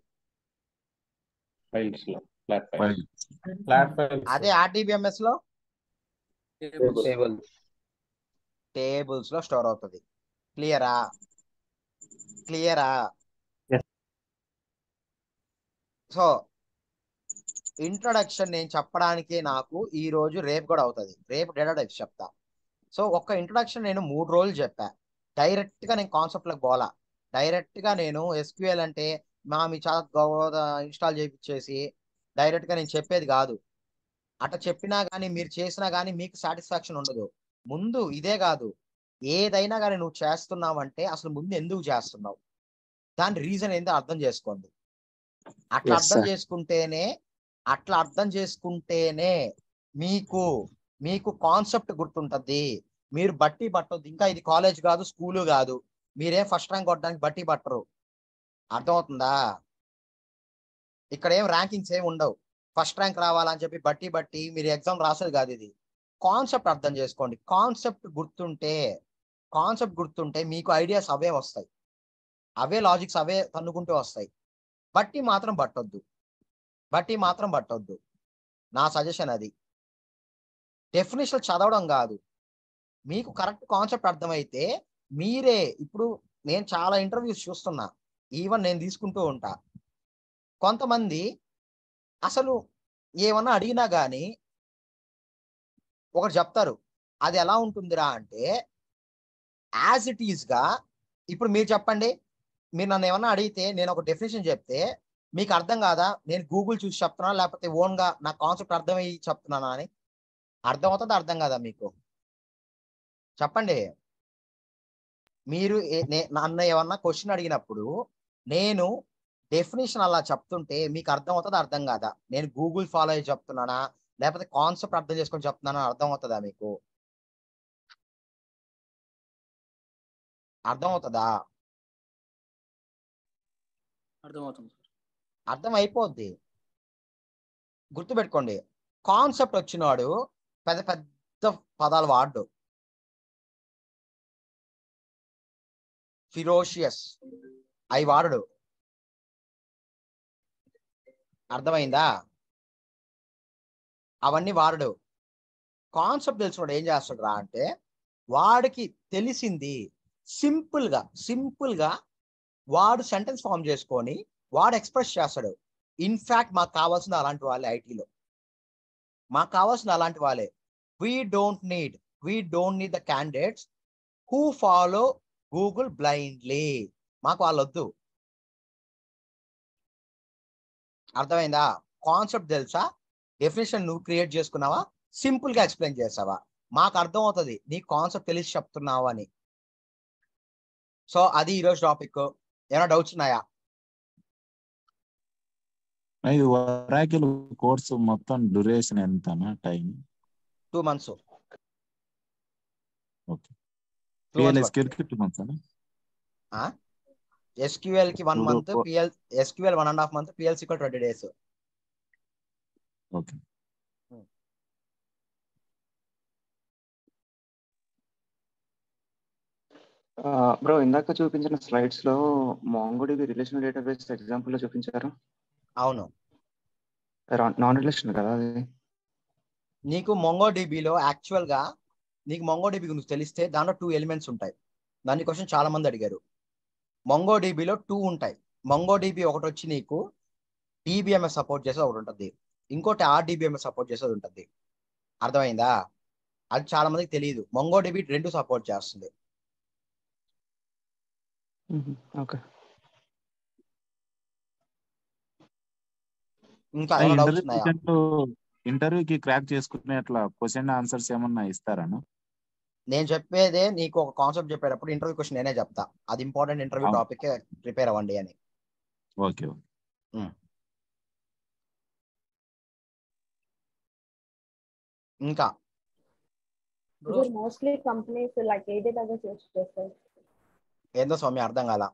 ఫైల్స్లో. ఫ్లాట్ ఫైల్స్ ఫ్లాట్ ఫైల్స్ అదే ఆర్డిబిఎంఎస్లో? టేబుల్స్ టేబుల్స్ లో స్టోర్ అవుతుంది. క్లియరా? క్లియరా. సో ఇంట్రొడక్షన్ నేను చెప్పడానికి నాకు ఈ రోజు రేపు కూడా అవుతుంది. రేపు డేటా టైప్స్ చెప్తా. సో ఒక్క ఇంట్రొడక్షన్ నేను మూడు రోజులు చెప్పా. డైరెక్ట్గా నేను కాన్సెప్ట్లకు పోలా డైరెక్ట్గా నేను ఎస్క్యూఎల్ అంటే మా మీ చాలా ఇన్స్టాల్ చేయించేసి డైరెక్ట్గా నేను చెప్పేది కాదు. అట్లా చెప్పినా కానీ మీరు చేసినా కానీ మీకు సాటిస్ఫాక్షన్ ఉండదు. ముందు ఇదే కాదు. ఏదైనా కానీ నువ్వు చేస్తున్నావంటే అసలు ముందు ఎందుకు చేస్తున్నావు? దాని రీజన్ ఏందో అర్థం చేసుకోండి. అట్లా అర్థం. చేసుకుంటేనే అట్లా అర్థం చేసుకుంటేనే మీకు మీకు కాన్సెప్ట్ గుర్తుంటది. మీరు బట్టి పట్టొద్దు. ఇంకా ఇది కాలేజ్ కాదు స్కూలు కాదు. మీరేం ఫస్ట్ ర్యాంక్ కొట్టడానికి బట్టి పట్టరు. అర్థమవుతుందా? ఇక్కడ ఏం ర్యాంకింగ్స్ ఏం ఉండవు. ఫస్ట్ ర్యాంక్ రావాలని చెప్పి బట్టి బట్టి మీరు ఎగ్జామ్ రాసేది కాదు ఇది. కాన్సెప్ట్ అర్థం చేసుకోండి. కాన్సెప్ట్ గుర్తుంటే కాన్సెప్ట్ గుర్తుంటే మీకు ఐడియాస్ అవే వస్తాయి. అవే లాజిక్స్ అవే తన్నుకుంటూ వస్తాయి. బట్టి మాత్రం పట్టొద్దు. బట్టి మాత్రం పట్టొద్దు. నా సజెషన్ అది. డెఫినేషన్ చదవడం కాదు. మీకు కరెక్ట్ కాన్సెప్ట్ అర్థమైతే మీరే ఇప్పుడు నేను చాలా ఇంటర్వ్యూస్ చూస్తున్నా. ఈవెన్ నేను తీసుకుంటూ ఉంటా. కొంతమంది అసలు ఏమన్నా అడిగినా కానీ ఒకటి చెప్తారు అది ఎలా ఉంటుందిరా? అంటే యాజ్ ఇట్ ఈస్గా ఇప్పుడు మీరు చెప్పండి. మీరు నన్ను ఏమన్నా అడిగితే నేను ఒక డెఫినేషన్ చెప్తే మీకు అర్థం కాదా? నేను గూగుల్ చూసి చెప్తున్నా లేకపోతే ఓన్గా నా కాన్సెప్ట్ అర్థమయ్యి చెప్తున్నానా అని? అర్థం అవుతుంది? అర్థం కాదా మీకు? చెప్పండి. మీరు నన్ను ఏమన్నా క్వశ్చన్ అడిగినప్పుడు నేను డెఫినేషన్ అలా చెప్తుంటే మీకు అర్థం అవుతుంది? అర్థం కాదా? నేను గూగుల్ ఫాలో అయ్యి చెప్తున్నానా? లేకపోతే కాన్సెప్ట్ అర్థం చేసుకొని చెప్తున్నానా అర్థం అవుతుందా మీకు? అర్థం అవుతుందా అర్థమవుతుంది అర్థం అయిపోద్ది గుర్తుపెట్టుకోండి. కాన్సెప్ట్ వచ్చినాడు పెద్ద పెద్ద పదాలు వాడు ఫిరోషియస్ అవి వాడడు. అర్థమైందా? అవన్నీ వాడడు. కాన్సెప్ట్ తెలిసినోడు ఏం చేస్తాడు రా అంటే వాడికి తెలిసింది సింపుల్గా సింపుల్గా వాడు సెంటెన్స్ ఫామ్ చేసుకొని వాడు ఎక్స్ప్రెస్ చేస్తాడు. ఇన్ఫాక్ట్ మాకు కావాల్సిన అలాంటి వాళ్ళే ఐటీలో. మాకు కావాల్సిన అలాంటి వాళ్ళే. We don't need we don't need the candidates who follow Google blindly మాకు వాళ్ళొద్దు. అర్థమైందా? కాన్సెప్ట్ తెలుసా? డెఫినేషన్ నువ్వు క్రియేట్ చేసుకున్నావా? సింపుల్గా ఎక్స్ప్లెయిన్ చేసావా? మాకు అర్థం అవుతుంది నీ కాన్సెప్ట్ తెలిసి చెప్తున్నావు అని. సో అది ఈరోజు టాపిక్ ఏమైనా డౌట్స్ ఉన్నాయా? ఇది ఒరాకిల్ కోర్సు మొత్తం డ్యూరేషన్ ఎంతనా? టైం టూ మంత్స్ ఓకే పిఎల్ఎస్క్యూఎల్కి two months ఎస్క్యూఎల్కి one month. PL SQL one and half month PLC twenty days okay. Bro ఇందాక చూపించిన స్లైడ్స్లో మాంగోడిబి రిలేషనల్ డేటాబేస్ ఎగ్జాంపుల్లో చూపించారు. అవును. నాన్ రిలేషన్ కదా అది? నీకు మొంగో డిబిలో యాక్చువల్గా నీకు మొంగో డిబి గురించి తెలిస్తే దాంట్లో టూ ఎలిమెంట్స్ ఉంటాయి. దాని క్వశ్చన్ చాలా మంది అడిగారు. మొంగో డిబిలో టూ ఉంటాయి. మొంగో డిబి ఒకటి వచ్చి నీకు డిబిఎంఎస్ సపోర్ట్ చేసేది ఒకటి ఉంటుంది. ఇంకోటి ఆర్డిబిఎంఎస్ సపోర్ట్ చేసేది ఉంటుంది. అర్థమైందా? అది చాలా మందికి తెలియదు. మొంగో డిబి రెండు సపోర్ట్ చేస్తుంది. ఓకే. ఇంకా ఇంటర్వ్యూకి క్రాక్ చేసుకునే అట్లా క్వశ్చన్ ఆన్సర్స్ ఏమన్నా ఇస్తారా నేను చెప్పేదే నీకు ఒక కాన్సెప్ట్ చెప్పేటప్పుడు ఇంటర్వ్యూ క్వశ్చన్ నేనే చెప్తా. అది ఇంపార్టెంట్ ఇంటర్వ్యూ. టాపిక్ ప్రిపేర్ అవ్వండి అని. Okay okay. ఇంకా బ్రో మోస్ట్లీ కంపెనీస్ లైక్ ఏ డేటాబేస్ యూస్ చేస్తాయి. ఏందో సౌమ్య అర్థం కాల.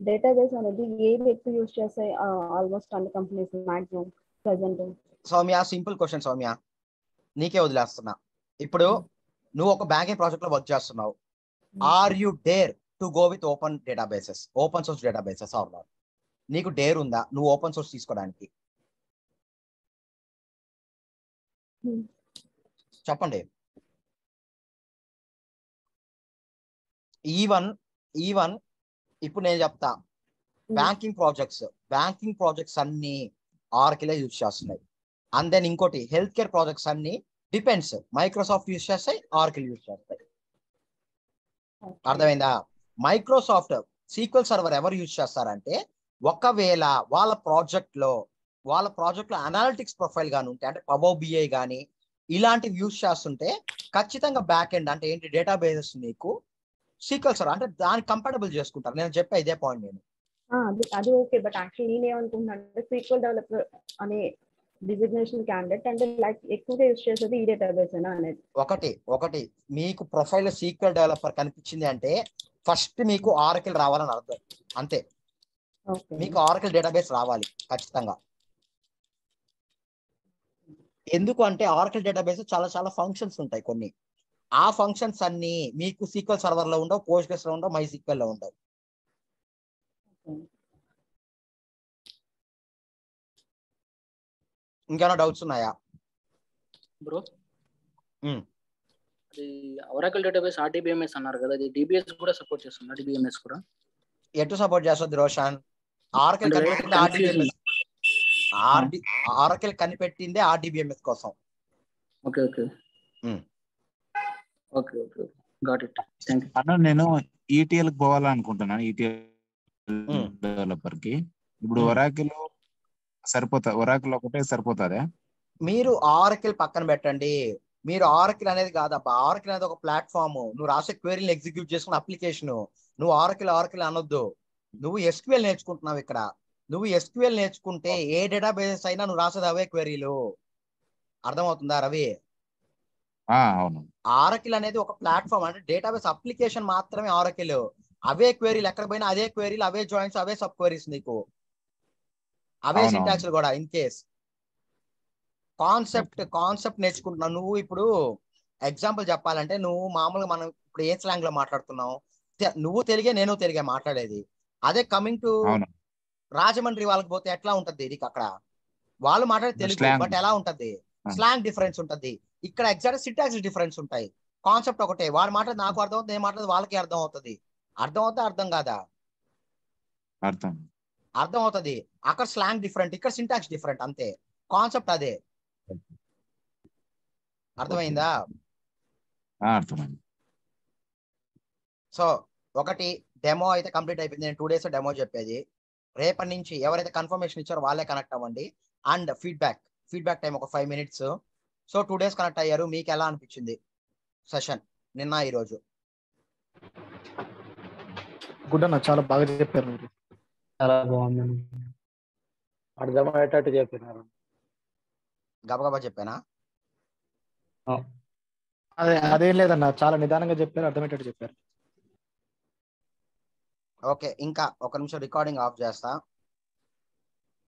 డేటాబేస్ అనేది ఏది ఎక్కువ యూస్ చేస్తాయి ఆల్మోస్ట్ అన్ని companies maximum present Soumya simple question Soumya నీకే వదిలేస్తున్నా. ఇప్పుడు నువ్వు ఒక బ్యాంకింగ్ ప్రాజెక్ట్లో వర్క్ చేస్తున్నావు. Are you dare to go with open databases open source databases or not నీకు డేర్ ఉందా? నువ్వు ఓపెన్ సోర్స్ తీసుకోవడానికి. చెప్పండి. ఈవన్ ఈవన్ ఇప్పుడు నేను చెప్తా. బ్యాంకింగ్ ప్రాజెక్ట్స్ బ్యాంకింగ్ ప్రాజెక్ట్స్ అన్ని ఆర్కిలే యూజ్ చేస్తున్నాయి. అండ్ దెన్ ఇంకోటి హెల్త్ కేర్ ప్రాజెక్ట్స్ అన్ని డిపెండ్స్ మైక్రోసాఫ్ట్ యూజ్ చేస్తాయి ఆర్కిల్ యూజ్ చేస్తాయి. అర్థమైందా? మైక్రోసాఫ్ట్ సీక్వెల్ సర్వర్ ఎవరు యూజ్ చేస్తారంటే ఒకవేళ వాళ్ళ ప్రాజెక్ట్లో వాళ్ళ ప్రాజెక్ట్లో అనాలిటిక్స్ ప్రొఫైల్ గాని ఉంటే అంటే పవో బిఐ గాని ఇలాంటివి యూజ్ చేస్తుంటే ఖచ్చితంగా బ్యాక్ ఎండ్ అంటే ఏంటి డేటాబేసెస్ మీకు సీక్వెల్ సర్వర్ అంటే దానికి కంపాటబుల్ చేసుకుంటారు. నేను చెప్పే ఇదే పాయింట్ నేను. అది అది ఓకే బట్ యాక్చువల్లీ నేనేమనుకుంటున్నా అంటే సీక్వల్ డెవలపర్ అనే డిజిగ్నేషన్ క్యాండిడేట్ అంటే లైక్ ఎక్కువగా యూస్ చేసేది ఈ డేటాబేస్ అనేది. ఒకటి ఒకటి మీకు ప్రొఫైల్ సీక్వెల్ డెవలపర్ కనిపించింది అంటే ఫస్ట్ మీకు ఆరకిల్ రావాలని అర్థం. అంతే. ఓకే మీకు ఆరకిల్ డేటాబేస్ రావాలి ఖచ్చితంగా. ఎందుకు అంటే ఆరకిల్ డేటాబేస్ చాలా చాలా ఫంక్షన్స్ ఉంటాయి కొన్ని. ఆ ఫంక్షన్స్ అన్ని మీకు సీక్వెల్ సర్వర్లో ఉండవు పోస్ట్లో ఉండవు మై సీక్వెల్లో ఉండవు. ఇంకేమైనా డౌట్స్ ఉన్నాయా? బ్రో. అది ఒరాకల్ డేటాబేస్ ఆర్టీబీఎంఎస్ అన్నారు కదా అది డిబిఎస్ కూడా సపోర్ట్ చేస్తుంది డిబిఎంఎస్ కూడా. ఎటు సపోర్ట్ చేస్తుంది రోషన్? ఆర్కిల్. ఆర్డిబిఎంఎస్ ఆర్డి ఆర్కిల్ కనిపెట్టిందే ఆర్డిబిఎంఎస్ కోసం. Okay okay. Okay okay got it అన్న నేను ఈటీఎల్కి పోవాలనుకుంటున్నాను ఈటీఎల్ Hmm. డెవలపర్కి. ఇప్పుడు Hmm. ఒరాకిల్ సరిపోతా ఒరాకిల్ ఒకటే సరిపోతుందా? మీరు ఆర్కిల్ పక్కన పెట్టండి. మీరు ఆర్కిల్ అనేది కాదబ్బా ఆర్కిల్ అనేది ఒక ప్లాట్ఫామ్ నువ్వు రాసే క్వరీని ఎగ్జిక్యూట్ చేసుకున్న అప్లికేషన్ నువ్వు ఆర్కిల్ ఆర్కిల్ అనొద్దు. నువ్వు ఎస్క్యూఎల్ నేర్చుకుంటున్నావు ఇక్కడ. నువ్వు ఎస్క్యూఎల్ నేర్చుకుంటే ఏ డేటాబేసెస్ అయినా నువ్వు రాసేది అవే క్వరీలు అర్థమవుతుందా రవి? అవును. ఆరకిల్ అనేది ఒక ప్లాట్ఫామ్ అంటే డేటాబేస్ అప్లికేషన్ మాత్రమే ఆరకిల్ అవే క్వరీలు ఎక్కడ పోయినా అదే క్వరీలు అవే జాయింట్స్ అవే సబ్ క్వరీస్ నీకు. అవే. సింటాక్స్ కూడా ఇన్ కేస్ కాన్సెప్ట్ కాన్సెప్ట్ నేర్చుకుంటున్నావు. నువ్వు ఇప్పుడు ఎగ్జాంపుల్ చెప్పాలంటే నువ్వు మామూలుగా మనం ఇప్పుడు ఏ స్లాంగ్లో మాట్లాడుతున్నావు? నువ్వు తెలుగే నేను తెలుగే మాట్లాడేది. అదే కమింగ్ టు రాజమండ్రి వాళ్ళకి పోతే ఎట్లా ఉంటది నీకు అక్కడ? వాళ్ళు మాట్లాడే తెలుగు. బట్ ఎలా ఉంటది. స్లాంగ్ డిఫరెన్స్ ఉంటది. ఇక్కడ ఎగ్జాక్ట్ సింటాక్స్ డిఫరెన్స్ ఉంటాయి. కాన్సెప్ట్ ఒకటే. వాడు మాట్లాడి నాకు అర్థం అవుతుంది నేను మాట్లాడేది వాళ్ళకి అర్థం అవుతుంది. అర్థం అవుతా అర్థం కాదా? అర్థం. అర్థం అవుతుంది. అక్కడ స్లాంగ్ డిఫరెంట్ ఇక్కడ సింటాక్స్ డిఫరెంట్ అంతే. కాన్సెప్ట్ అదే. అర్థమైంది? సో ఒకటి డెమో అయితే కంప్లీట్ అయిపోయింది. నేను టూ డేస్ డెమో చెప్పేది. రేపటి నుంచి ఎవరైతే కన్ఫర్మేషన్ ఇచ్చారో వాళ్ళే కనెక్ట్ అవ్వండి. అండ్ ఫీడ్బ్యాక్ ఫీడ్బ్యాక్ టైం ఒక five minutes so two days connect అయ్యారు. మీకు ఎలా అనిపించింది సెషన్ నిన్న ఈ రోజు గుడ్ అన్న చాలా బాగా చెప్పారు మీరు. చాలా బాగుంది అర్థమయ్యేటట్టు చెప్పినారు. గబగబా చెప్పానా? అదే అదేం లేదన్న చాలా నిదానంగా చెప్పారు అర్థమయ్యేటట్టు చెప్పారు. ఓకే ఇంకా ఒక నిమిషం రికార్డింగ్ ఆఫ్ చేస్తా.